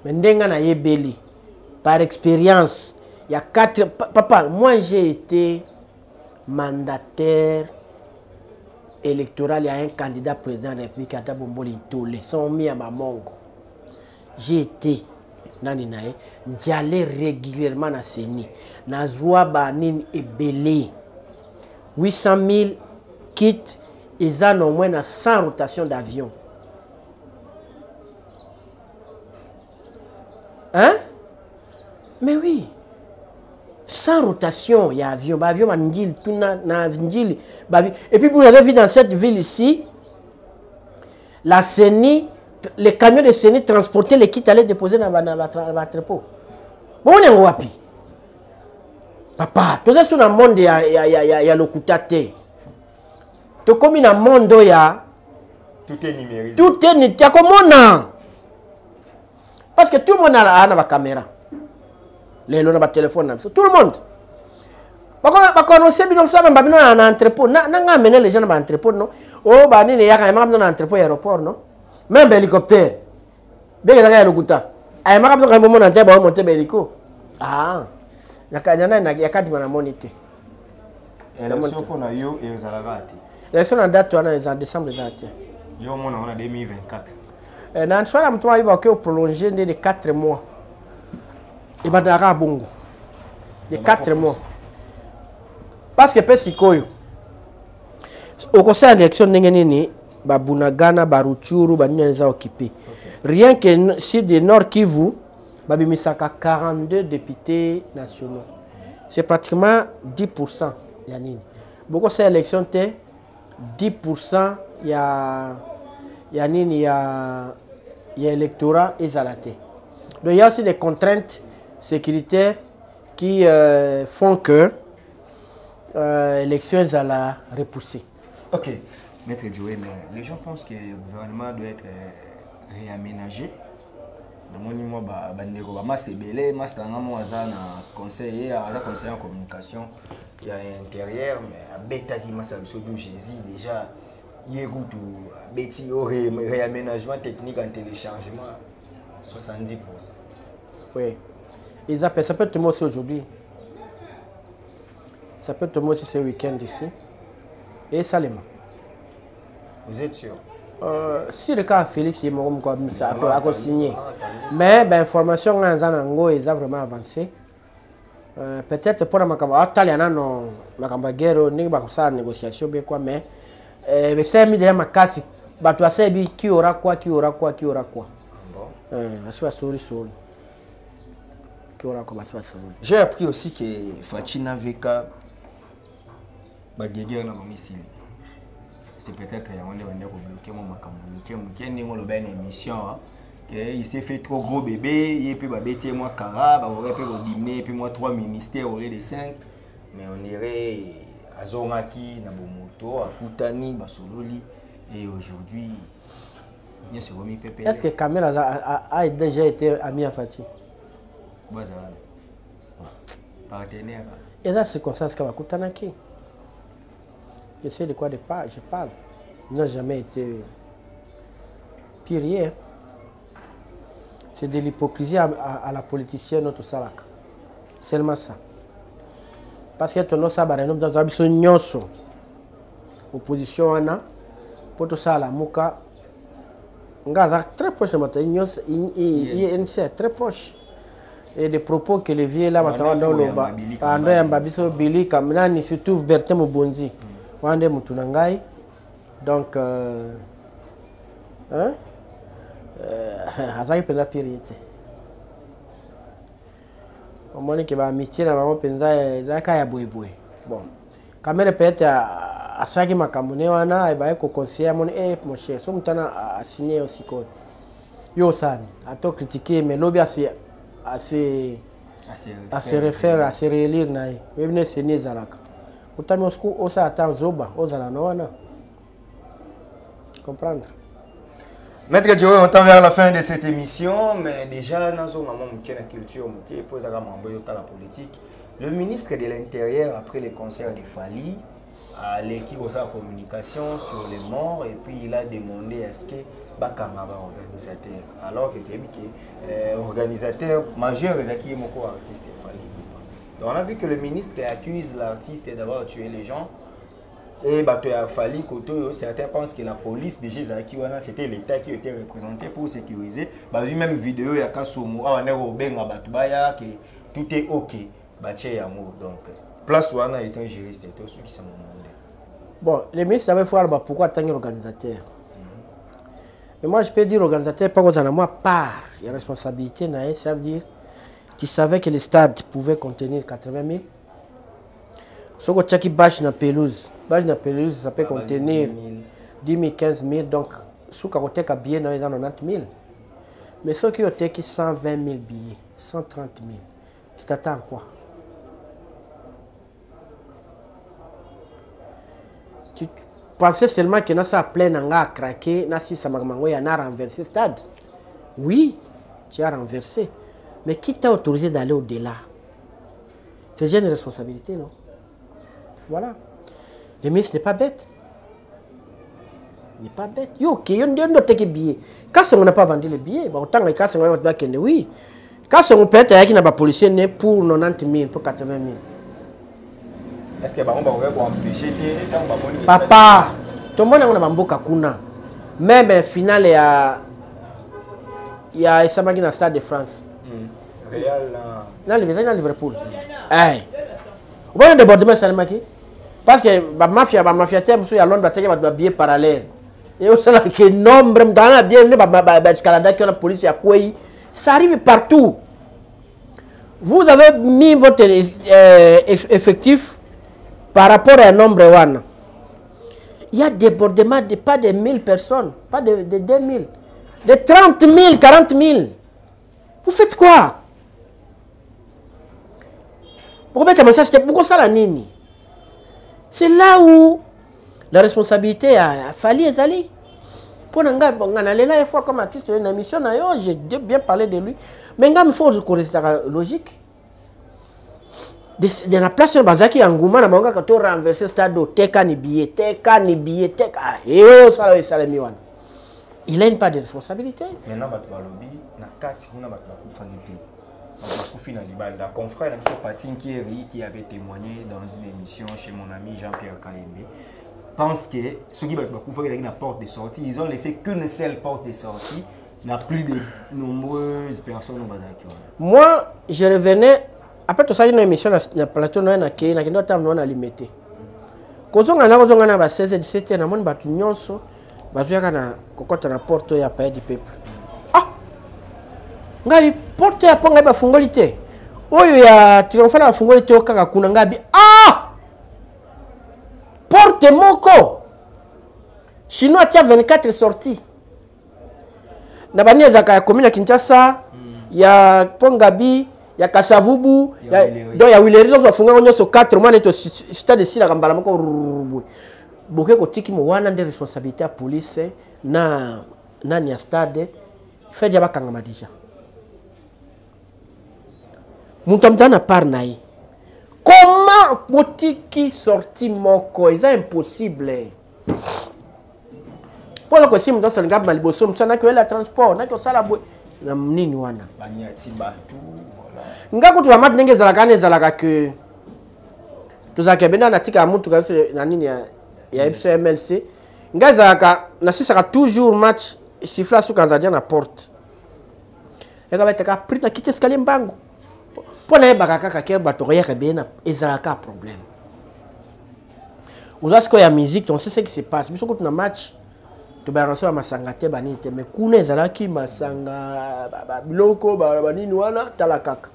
Mais ndenge nayebeli par expérience il y a quatre pa- papa moi j'ai été mandataire électoral. Il y a un candidat président de la république ata bomboli ntole. Somi ya mamongo j'ai été nani na ye? Njale régulièrement na seni nazwa banini ebele? 800 000 kit eza na moins na 100 rotation d'avion. Hein? Mais oui. Sans rotation, il y a avion. Avion, Mandil, tout na, na Ndjili, bah, vi- Et puis, vous avez vu dans cette ville ici, la CENI, les camions de CENI transportaient les kits allaient déposer dans l'entrepôt. Bon, on est en wapi. Papa, tout ça, c'est dans le monde, il y a, y a, y a, y a, le koutate. Tout comme dans le monde, il y a. tout est numérisé tout est komona parce que tout le monde a a na bacaméra lelo na batelefone na biso tout le monde Bako- bakoannonce bino so bamba bino na entrepôt na na nga amene les gens na baentrepôt no o banini eyaka ayamaka biso na entrepôt aéroport no même bahélicoptère ndenge ezalaka ya lokuta. Ayemaka mpoka bomona te baomonte bahélico ya kadima namoni te élection na date wana eza décembre ezala te na nsoa na moto mayebi bakoki oprolonge nde de 4 mois. Ebandaka bongo. De 4 mois. parce que mpe sikoyo okosala élection ndenge nini babunagana baruchuru banini eza occupé. Rien que sud de nord kivu babimisaka 42 députés nationaux. C'est pratiquement 10% ya nini. Bokosala élection te 10 ya ya nini ya ya électorat ezala donc il y a aussi des contraintes sécuritaires qui euh, font que euh, élection ezala repoussée. Ok, Maître mais les gens pensent que le gouvernement doit être euh, réaménagé. namoni mwa ba- bandeko bamaster ebele master yanga mo aza na en communication ya intérieur mais abetaki master biso du déjà ye kutu abeti o ré- réaménagement technique en téléchargement 70% oui. Ils ça peut tomber aussi aujourd'hui. Ça peut tomber aussi ce week-end ici. Et Salema vous êtes sûr? Euh, si le cas Félix est mort comme ça, a signé. Mais ben, information nga eza nango eza vraiment avancé. Euh, peut-être pour la makambo. Atali ana no makambo ya guerre ndenge bakosala négociation bien quoi mais euh, besemi deja makasi. Bato basebi qui aura quoi qui aura quoi qui aura quoi? Bon? euh, basi basoli soli qui aura quoi basi basoli j'ai appris aussi que fachina veka bagegere na bamisili c'est peut-être yango nde bande kobloke mo makambo moke moke ndenge oloba na émission que il s'est fait trop gros bébé ye mpe babeti ye mwa kara bakoki mpe kodimine mpe mwa 3 ministères au lieu de 5 mais on dirait azongaki na bomoto akutani basololi et aujourd'hui nyonso ekomi pepe est-ce que Kamel a, a, a déjà été ami à Fati bazala partenaire eza circonstance ka bakutanaki je sais de quoi je parle il n'a jamais été pire hier c'est de l'hypocrisie à, à, à la politicienne tosalaka seulement ça. Parce que tonosala bareno toza biso nyonso. Opposition wana mpo tosala lamuka nga aza très proche bato nyonso inc très proche. Et des propos que les vieux là bakanga ndo oloba ando yamba biso bili kam nani surtout bertin mobonzi wana nde motu na ngai. Donc euh, hein? euh, azalaki mpenza pire te omoni ke baamitié na bango mpenza ezalaka ya boyeboye. Bon kamere peut-être asalaki makambo ne wana ebaye koconseille amoni e mon cher so motu wana asigne yo sikoyo yo osani ato critiquer mais lobi ase ase refaire. à se réélire na ye. Oyebi ne seni ezalaka otami ata ozala comprendre? Maître Djoué, on tend vers la fin de cette émission, mais déjà, dans la culture, pour la politique, le ministre de l'Intérieur, après le concert de Fali, à l'équipe de sa communication sur les morts, et puis il a demandé à ce que Bakama organisateur. Alors que euh, organisateur majeur est artiste. Donc on a vu que le ministre accuse l'artiste d'avoir tué les gens. Et bato ya Fali Koto, certains pensent que la police déjà Zaki wana c'était l'état qui était représenté pour sécuriser. Bah même vidéo ya Kasomo ah on est au benga bato baya que tout est OK. Bache yango donc place wana est un juriste et tout ceux qui sont demandé. Bon, le ministre avait voir bah, pourquoi tant organisateur. Mais moi je peux dire organisateur pas aux moi part, il y a responsabilité ça veut dire tu savais que le stade pouvait contenir 80 000 soko otiaki bâche na pelouse. Bâche na pelouse ça peut contenir 10 000 15 000 donc suka koteka billet na yo eza 90 000 mais soki oteki 120 000 billets 130 000 tu t'attends quoi? Tu pensais seulement que nasa plein na nga craqué nasisamaka mango ya na renversé stade? Oui tu as renversé mais qui t'a autorisé d'aller au-delà? C'est une responsabilité non? Voilà. Le ministre n'est pas bête. Il n'est pas bête. Yo, ok, on doit take billet. Quand on n'a pas vendu les billets, bah, autant que quand on va kende, oui. Quand on peut être avec un policier né pour 90 000, pour 80 000. Est-ce que on va empêcher Papa, tout le monde a un kuna. Même le final, il y a. Il y a dans le stade de France. Real. Le dans Liverpool? Voyez le débordement Salimaki? parce que bamafia bamafia te mosusu ya londres bateki bato babie parallèle. Ye osalaka nombre moto ana bie nde baescaladaki wana polise ya kwei. Ça arrive partout. Vous avez mis votre euh, effectif par rapport à un nombre wana il y a débordement de pas de 1000 personnes pas de, de 2000 de 30 000 40 000 vous faites quoi? Bokobeta message te bokosala nini. C'est là où la responsabilité a, a fallu ezali mpo na ngai nga nalela fois comme artiste na mission na yo j'ai bien parlé de lui. Mais ngai mifo koresaka logique. De, na place oyo bazalaki ya nguma na bango kaka to renverse stade oteka ni billet teka ni billet teka eoyo osala oyo esalemi wana il a une part de responsabilité. Maintenant bato balobi na kati kuna bato bakufaki te bakufi na libanda confrère patin qui avait témoigné dans une émission chez mon ami jean-pierre kayembe pense que soki bato bakufaki ezalaki na porte de sortie ils ont laissé qu'une seule porte de sortie na plus de nombreuses personnes wana moi je revenais après tosali na émission na plateau na ye nakei nakende otambo wana limete kozonga na kozonga na ba 16 17 namoni bato nyonso bazoyaka na kokɔta na porte oyo ya paye du peuple ah ngai porte ya po ngai bafungoli te. Oyo ya triomphale bafungoli te o kaka kuna ngai bi ah! Porte moko! Chinois atia 24 sorti na bani ezalaka ya commune ya kinshasa ya pongabi ya kasavubu donc ya wileri nyonso bafungaka nyonso 4 mwana eto stade esilaka mbala moko boke kotiki mo wana nde responsabilité ya police na nani ya stade fedi ya bakangama deja moto amuta na part na ye. Comment botiki sorti moko? Eza impossible? Mpona kosi moto asalinga na liboso mosu naki oyela transport naki osala boye na nini wana. Nga kutu bamati ndenge ezalaka wana ezalaka ke? Tozalaka ebenda na tika ya mutuka biso na nini ya biso ya mlc nga ezalaka nasisaka toujours match sifla suka nzadia na porte. Yaka betaka prix na kiti escalier mbangu mpo nayebaka kaka ke bato koyaka na ezalaka problème. Oza sikoyo ya musique on sait ce qui se passe. Biso kutu na match tobalanse bamasanga te banini te mais kuna ezalaki masanga ba- ba- biloko ba- banini wana tala kaka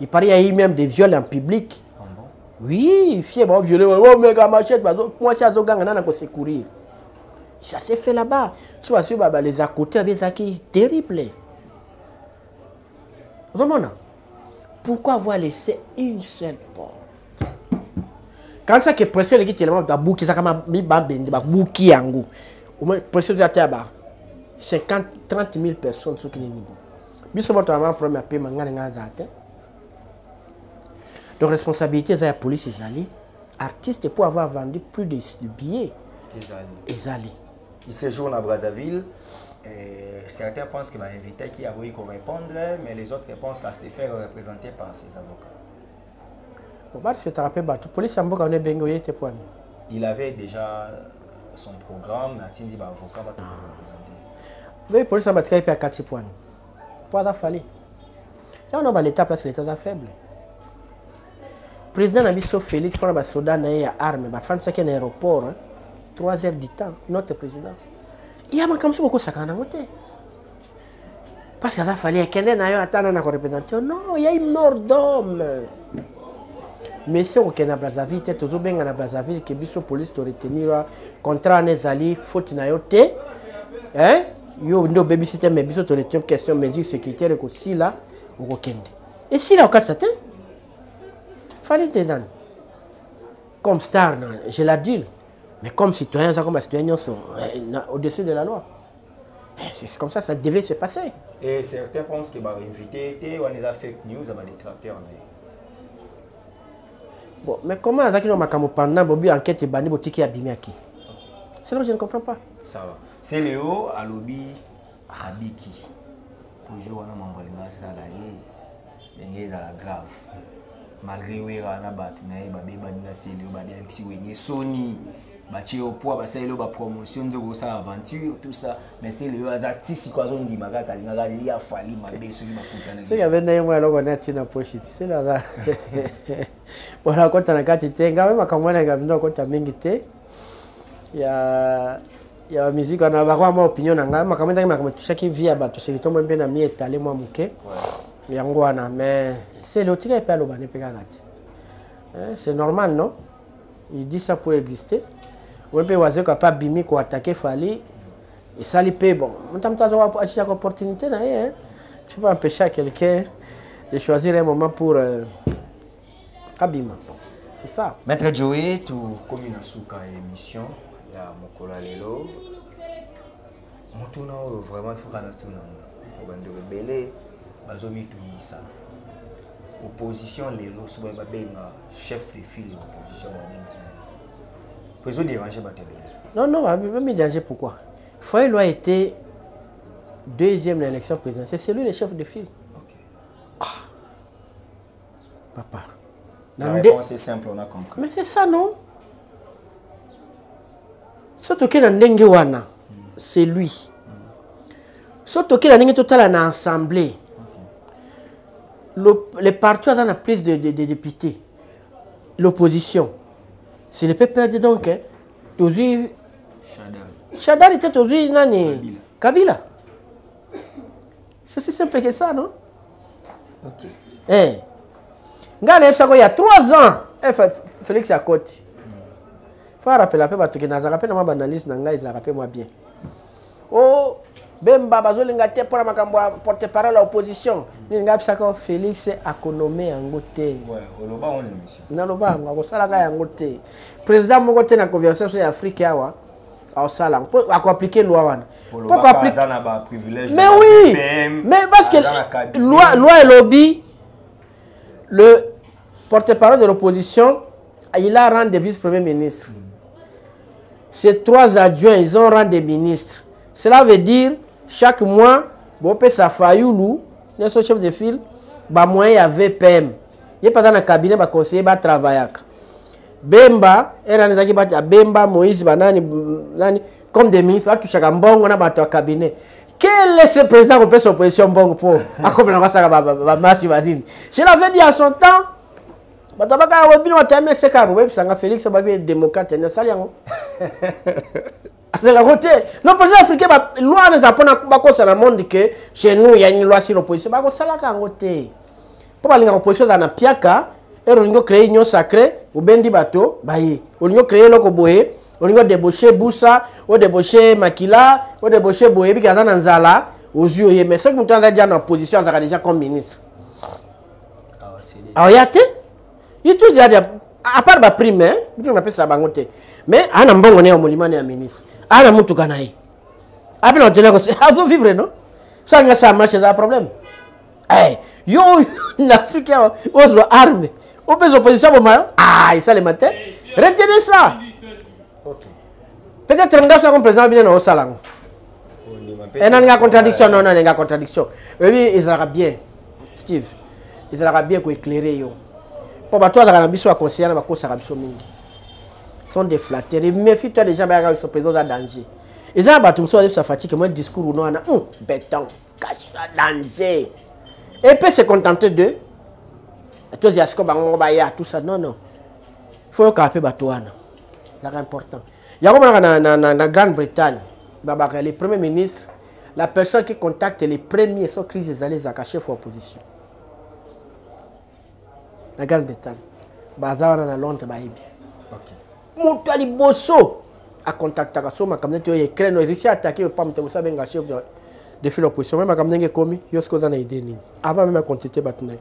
il paraît il y a eu même des viols en public. Ah oui fie baoviole omeka machete bazo- mwasi azoganga nana kosecourir ça s'est fait là-bas. So basi les à côté abi ezalaki terrible ozomona pourquoi avoir laissé une seule porte? Quand ça que pression eleki tellement babukisaka babende babuki yango omoi pression eza te ya ba 50 30 000 personnes soki nini bo biso moto ama problème ya pema ngai na ngai aza te donc responsabilité eza ya police ezali artiste pour avoir vendu plus de, de billets. Ezali ezali il séjourne à Brazzaville et certains pensent que va invité qui a voulu qu'on répondre mais les autres pensent qu'à se faire représenter par ses avocats. Il avait déjà son programme atindi baavocat bato représenter. Oyo polisi wana batikali mpe akati pwani po aza fali. Yango baleta place leta aza faible. Président na félix mpona basoda na ye ya arme bafandisaki na aéroport hein, 3 heures du temps notre président ya makambo so bokosaka nango te parce que aza fali akende na yo ata na na korepresente yo. Non yai mort d'homme. Mais si okokende na brazzaville te tozobenga na brazzaville ke biso polise toretenir contrat wana ezali faute na yo hein? yo nde obebisi te mais biso toretien question mesure sécuritaire ekosila okokende esila okatisa te? Fali te nani comme star je l'adule mais comme citoyen eza comme bacitoyen nyonso eh, au-dessus de la loi. Eh, c'est comme ça ça devait se passer. Et certains pensent que va invité te wana eza fake news aba détracteur na ye bon mais comment azalaki na makambo pendant bobi enquête ebandi botiki abimi aki c'est là que je ne comprends pas. Ça va. C'est léo alobi abiki toujours wana mambo alinga asala ye. Ndenge ezala grave. Malgré wera wana bato na ye babebani na se léo babebakisi wenge soni batie yo poa basaleli yo bapromotion nzoko kosala aventure tout ça. Mais se léo aza ti siko azondima kaka alingaka lia fali mabe soki bakutana soki abe na ye mwa eloko na ntina poshi ti selo aza mpona akɔta na kati te ngai makambo wana ekabino akɔta mingi te. Ya ya bamusike wana bakwa mwa opinion na ngai makambo ezaki makambo etushaki vie ya bato soki tomoi mpe na mi etale mwa moke. Yango wana mais sele otikali mpe aloba ne mpe kaka ti. Hein, c'est normal non? Il dit ça pour exister oyo mpe wazoka mpe abimi koatake fali esali mpe bon moto moto azwa achisaka opportunité na ye tu peux empêcher à quelqu'un de choisir un moment pour euh, abima c'est ça. Maître joe tokomi na suka ya émission. Ya mokolo ya lelo. Motuna oyo vraiment ifoka na tuna po bandeko ebele bazomitungisa opposition lelo so babenga chef de file ya opposition babenga bato ebele non non va me déranger pourquoi? Foyer a été deuxième dans l'élection présidentielle. C'est lui le chef de file. Ok. papa. La réponse est simple on a compris. Mais c'est ça non? So tokei na ndenge wana c'est lui. So tokei na ndenge totala na assemblée. Le, le parti aza na plus de, de, de députés l'opposition ce ne peut perdre donc hein, tozwi Shadar. shadari te tozwi nani? Kabila. C'est aussi simple que ça non? Ok. Eh. ngai nayebisako ya 3 ans eh, F- félix akoti fa arapela mpe bato ke nazalaka mpe na mwa banalyse na ngai ezalaka mpe mwa bien. O bemba bazolinga te mpona makambo ya porte parole ya opposition nini ngai bisaka félix akonome yango te naloba yango akosalaka yango te président moko te na conversation ya afrique awa aosala akoaplike loi wana baprivilège Mais oui, mais parce que loi, loi et lobby, le porte-parole de l'opposition, il a rang de vice-premier ministre. Ces trois adjoints, ils ont rang de ministre. Cela veut dire, chaque mois, bon, peut ça fayoulou, son chef de file, bah, moyen ya VPM. Il a pas dans le cabinet, bah, conseiller, bah, travailler. bemba era ezalaki bati ya bemba moïse banani nani comme des ministres batushaka mbongo na bato ya cabinet. Quel est ce président kopesa opposition mbongo mpo akomela basaka bamarche banini je l'avais dit à son temps bato bakaka bino bato ya msek bobebisanga félix babi démocrate ni asali yango asalako te l'opposition africain loi eza mpona bakosala monde ke chez nous ya loi sur l'opposition. Bakosalaka yango te mpo balingaka opposition ezala na piaka ere olingi ocreye union sacré obendi bato baye olingi ocreye eloko boye olingi odebauche busa odebauche makila odebauche boye ebiki aza na nzala ozwi oye mais soki moto aza dia na opposition azalaka déjà comme ministre. Aoya te ye tout dia dia à part baprime prime apesa bango te mais aa na mbongo ne ya molimane ya ministre ana mutuka na ye. A bɛna o délai kɔsɔ a to vivre non? Soit n ka sa marche c'est un problème. Ɛɛ yo l'africain o sɔrɔ arme o bɛ sɔn position bɔ ma yɔ ayi ça le matin retenez ça. Peut être n ka sɔn ko président bi ne na o sa la n ko ɛ eh, na ni ka contradiction non non ni ka contradiction. Et puis il sera bien. Steve il sera bien ko éclairer yo. Po bato azalaka na biso bakonseyana bakosaka biso mingi. Sont des flatteurs méfie toi déjà bayaka biso président oza danger. Eza na bato mosusu bazebisa fatigue moi discours uno wana hum, béton cache danger. Et peut se contenter de bango baya tout ça. Non non. Faut yokaka mpe bato wana ezalaka important yango monaka na, na, na, na grande bretagne babaka les premiers ministres la personne qui contacte les premiers so crise ezali ezalaka chef ya opposition. Na grande bretagne baza wana na londres bayebi ok moto ya liboso akontaktaka so makambo neti oyo ukraine russie atake pamte moso abenga chef de- de file opposition me makambo ndenge ekomi yo soki oza na idée nini avant même akontete bato na ye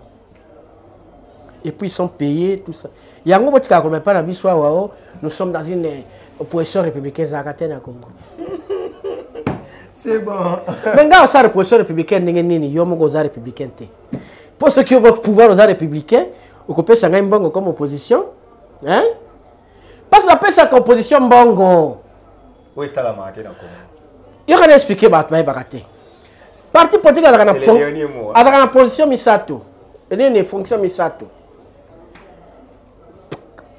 et puis ils sont payés tout ça. Yango botikaka koloba epai na biso awa o nous sommes dans une euh, opposition républicaine ezalaka te na congo. C'est bon. Me ngai osala opposition républicaine ndenge nini yo moko oza républicain te mpo soki yo pouvoir oza républicain okopesa ngai mbongo comme opposition hein? Parce bapesaka opposition mbongo. Oyo esalamaka te na congo yo kana explike bato bayebaka te. Parti politique azalaka na C'est le fon- dernier mot, hein. azalaka na position misato. Enini fonction misato.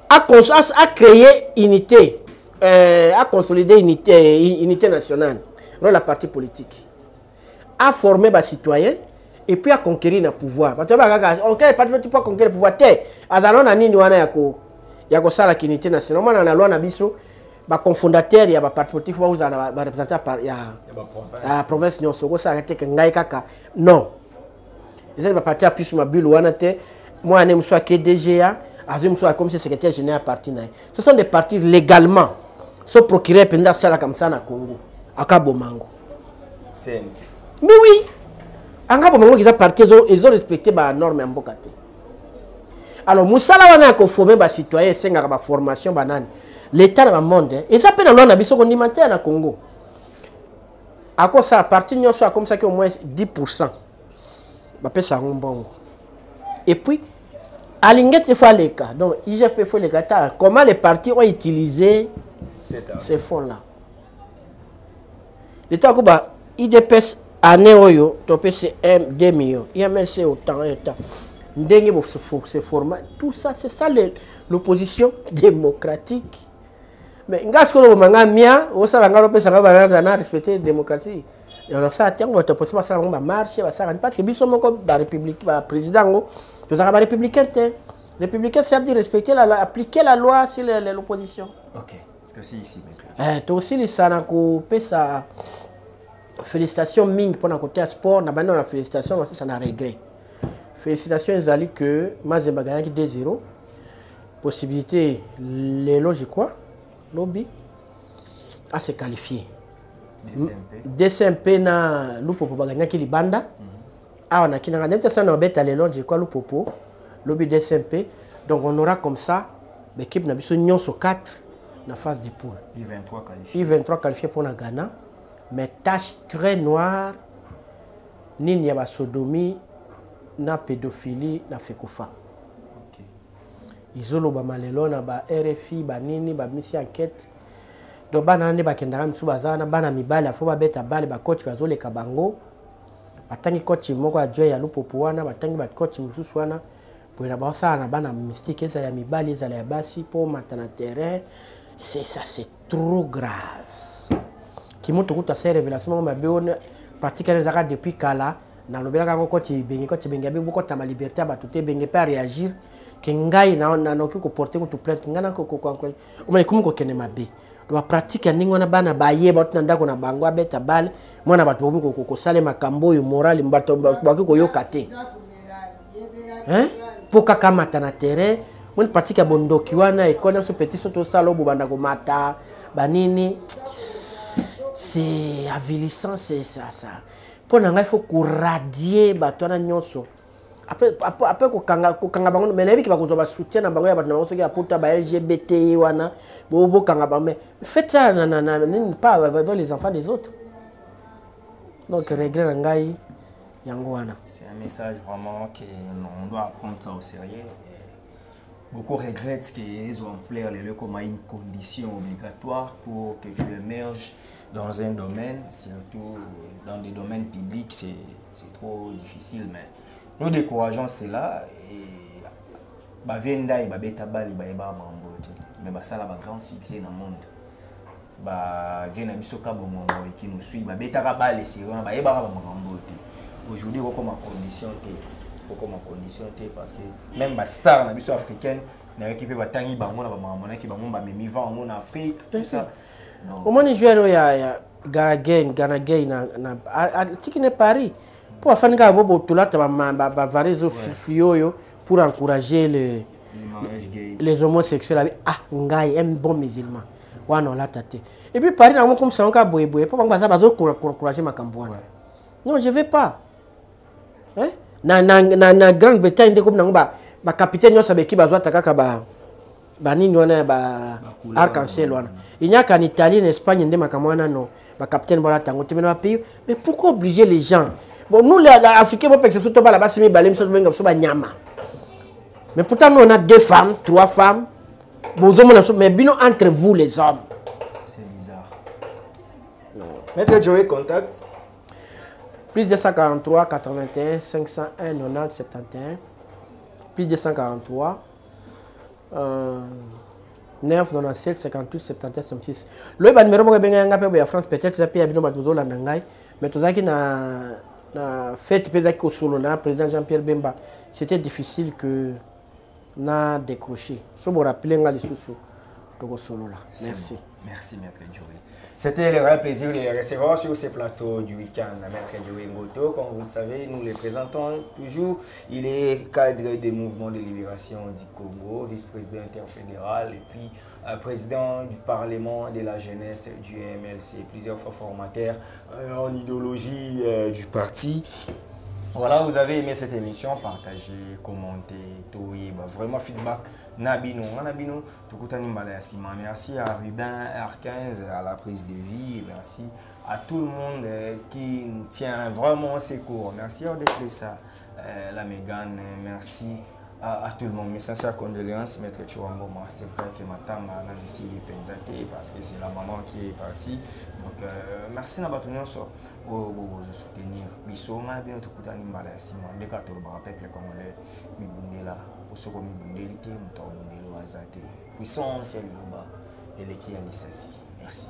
Acons- as- acréer unité euh, aconsolider unité, euh, unité nationale rôle ya parti politique. Aformer bacitoyen et puis aconquérir na pouvoir. Bato bayeba kaka onquérir parti politique po aconquérir pouvoir. Te azala na nini wana ya ko- ya kosalaka unité nationale omwana na loi na biso baconfondateur ya baparti politique fo bauzala na barepresentant ya province. nyonso okosalaka te ke ngai kaka. Non. Ezali baparti ya plus mabulu wana te. Mwana ne mosu ake dga azwi mosu akomisi secrétaire général ya parti na ye. Ce sont des partis légalement. So procureur mpenza asalaka mosala na congo. Akaboma yango cnc mais oui. Anga boma yango eza parti ezo- ezorespecte banorme ya mboka te alors mosala wana ya kofome bacitoyen esengaka baformation banani l'état na bamonde eza mpe na lwa na biso kondima te na congo. Akosala parti nyonso akomisaki au moins 10 pourcent bapesa yango mbongo. Et puis alingi ete fo aleka. Donc igp fo eleka ta comment les partis ont utilisé ces fonds là l'état akoba idps année oyo topesi 2 millions. Imlc autant autant tout ça c'est ça l'opposition démocratique. Mais nga sikoyo loboma nga mia osala nga lopesa nga banaa na respecte démocratie. Osala te yango bato posi basala yango bamarche basalaka parce que biso moko baprésident yango tozalaka barépublicain te républicain c'est dire respecter la, appliquer la loi sur l'opposition. Tosilisa na kopesa félicitation mingi mpona kote ya sport. Na bandi na félicitation basisa na regret félicitation ezali que mazemba aganyaki 2-0 possibilité lelo je crois lobi ase qualifié. Dcmp dcmp na lupopo baganyaki libanda. Awa na kinanga ndenge tosala na babeta lelo je crois lupopo? Lobi dcmp donc on aura comme ça baéquipe na biso nyonso 4 na phase de poule u23 qualifié. U23 qualifié pour la Ghana, mais tâche très noire, nini ya basodomie na pédophilie na fekofa ok. Izolobama lelo na ba rfi banini bamisi enquête. Donc bana wana nde bakendaka misu baza wana bana mibale afo babeta bale bacoach bazoleka bango. Batangi coach moko ya joy ya lupopo wana batangi bacoach mosusu wana. Boye na baosala na bana mystique ezala ya mibali ezala ya basi mpo mata na terrain. Ça c'est trop grave. Kimutu kutu asa révélation moko mabe ono pratique wana ezalaka depuis kala nalobelaka yango koti ebenge koti ebenge abe bokotama liberté ya bato te ebenge mpe aréagir ke ngai na- na- nakoki koporte kutu plainte ngai naomana ekomi kokende mabe. Bapratike ya ndenge wana bana bayeba bauti na ndako na bango abeta bale mwana bato bakomi ko- ko- kosala makambo oyo morale bato bakoki koyoka te. Mpo kaka amata na terrain moni pratique ya bondoki wana ekole nyonso peti so tosala oyo bobanda komata banini c'est avilissant c'est ça ça mpo na ngai faut koradie bato wana nyonso. Après kokanga bango mais nayebi ke bakozwa basoutien na bango ya bato na bango soki aputa ba lgbt wana bo- bokanga bango na, na, nini pas avec les enfants des autres. Donc regret na ngai yango wana. C'est un message vraiment qu'on doit prendre ça au sérieux. Et Beaucoup regrettent qu'ils ont plaire comme une condition obligatoire pour que tu émerges dans un domaine, surtout dans des domaines publics, c'est c'est trop difficile. Mais nous décourageons cela et bavenda et babeta bali bayeba mambo te. Mais basala ba grand succès dans le monde. bavie na biso ka bomongo eki nous suit babetaka bale sérieux bayebaka bamakambo te aujourd'hui kokoma condition te kokoma condition te parce que même bastar na biso africaine nayoki mpe batangi bango na bamakambo nayaki bango bamemi vent yango na afrique tout ça. omoni joueur oyo ya garagain garagain ne paris mpo afandi kaka bo botolata bavares ofui oyo pour encourager le, les homosexuels abi ah ngai un bon musulman. Wana olata te et puis paris nango komisa yango kaka boyeboye mpo bango baza bazoencourage makambo wana non je vais pas. Hein? Na, na, na, na grande bretagne nde komi nango ba- bacapitaine nyonso beki bazwata kaka ba banini wana ya ba arc en ciel wana. Inyaka en italie na espagne nde makambo wana no bacapitaine balata yango te mena bapays mais pourquoi obliger les gens? Bon nous les africains bopekisa biso to bala basi mibale biso tobenga biso banyama mais pourtant nous on a deux femmes trois femmes. Bozomona biso mais bino entre vous les hommes. C'est bizarre. Maître joey contact plus 243 81 501 90 71 plus 243 euh, 9 97 58 71 56 loyi banimero moko ebenga yanga mpe boya france peut-être eza mpe ya bino bato ngai mais tozalaki na, na fete mpe ezalaki kosolola président jean pierre bemba. C'était difficile que na décroché so borapele nga lisusu tokosolola. C'est merci. bon. Merci, Maître. C'était le vrai plaisir de les recevoir sur ces plateaux du week-end. Maître Joey Ngoto, comme vous le savez, nous les présentons toujours. Il est cadre des mouvements de libération du Congo, vice-président interfédéral et puis euh, président du Parlement de la jeunesse du MLC, plusieurs fois formateur euh, en idéologie euh, du parti. Voilà, vous avez aimé cette émission, partagez, commentez, toyez, bah, vraiment feedback. Nabino, Tukutani Mbala Yassima. Merci à Rubin R15 à la prise de vie. Merci à tout le monde euh, qui nous tient vraiment secours. Merci à Odeklesa, euh, la Mégane. Merci à, à tout le monde. Mes sincères condoléances, Maître Chouamboma. C'est vrai que ma tante a laissé les parce que c'est la maman qui est partie. Donc, euh, merci à Batunion pour soutenir. Bisoma, bien Tukutani Mbala Yassima. Ndeka Tolobara, peuple congolais, Mibundela. Osoko mibundeli te moto abundeli oyo aza te. Puissance ya liloba eleki ya lisasi. Merci.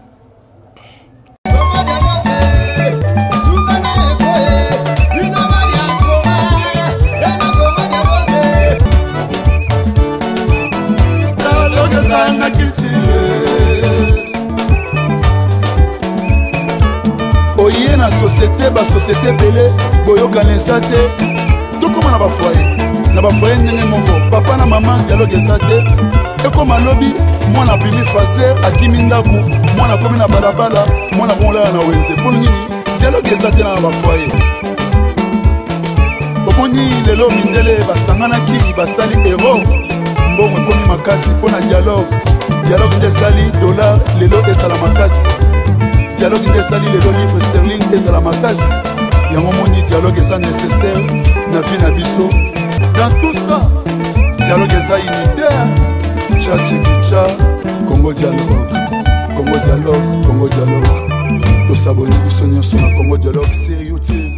Oye na société basociété ebele boyokana eza te. Tokóma na bafoye na bafoye ndenge moko? Papa na mama dialogue eza te. Ekóma lobi mwana abimi faser akimi ndako mwana akómi na balabala mwana komolala na wenze. Mpo nini? Dialogue eza te na bafoye omoni lelo mindele basanganaki basali ero mbongo ekómi makasi mpo na dialogue. Dialogue nde esali dollar lelo ezala makasi. Dialogue nde esali lelo livre sterling ezala makasi. Yango moni dialogue eza nécessaire na vie na biso dans tout ça dialogue eza unitaire cha chikicha congo dialogue. Congo dialogue congo dialogue. Tosaboni biso nyonso na congo dialogue. Youtube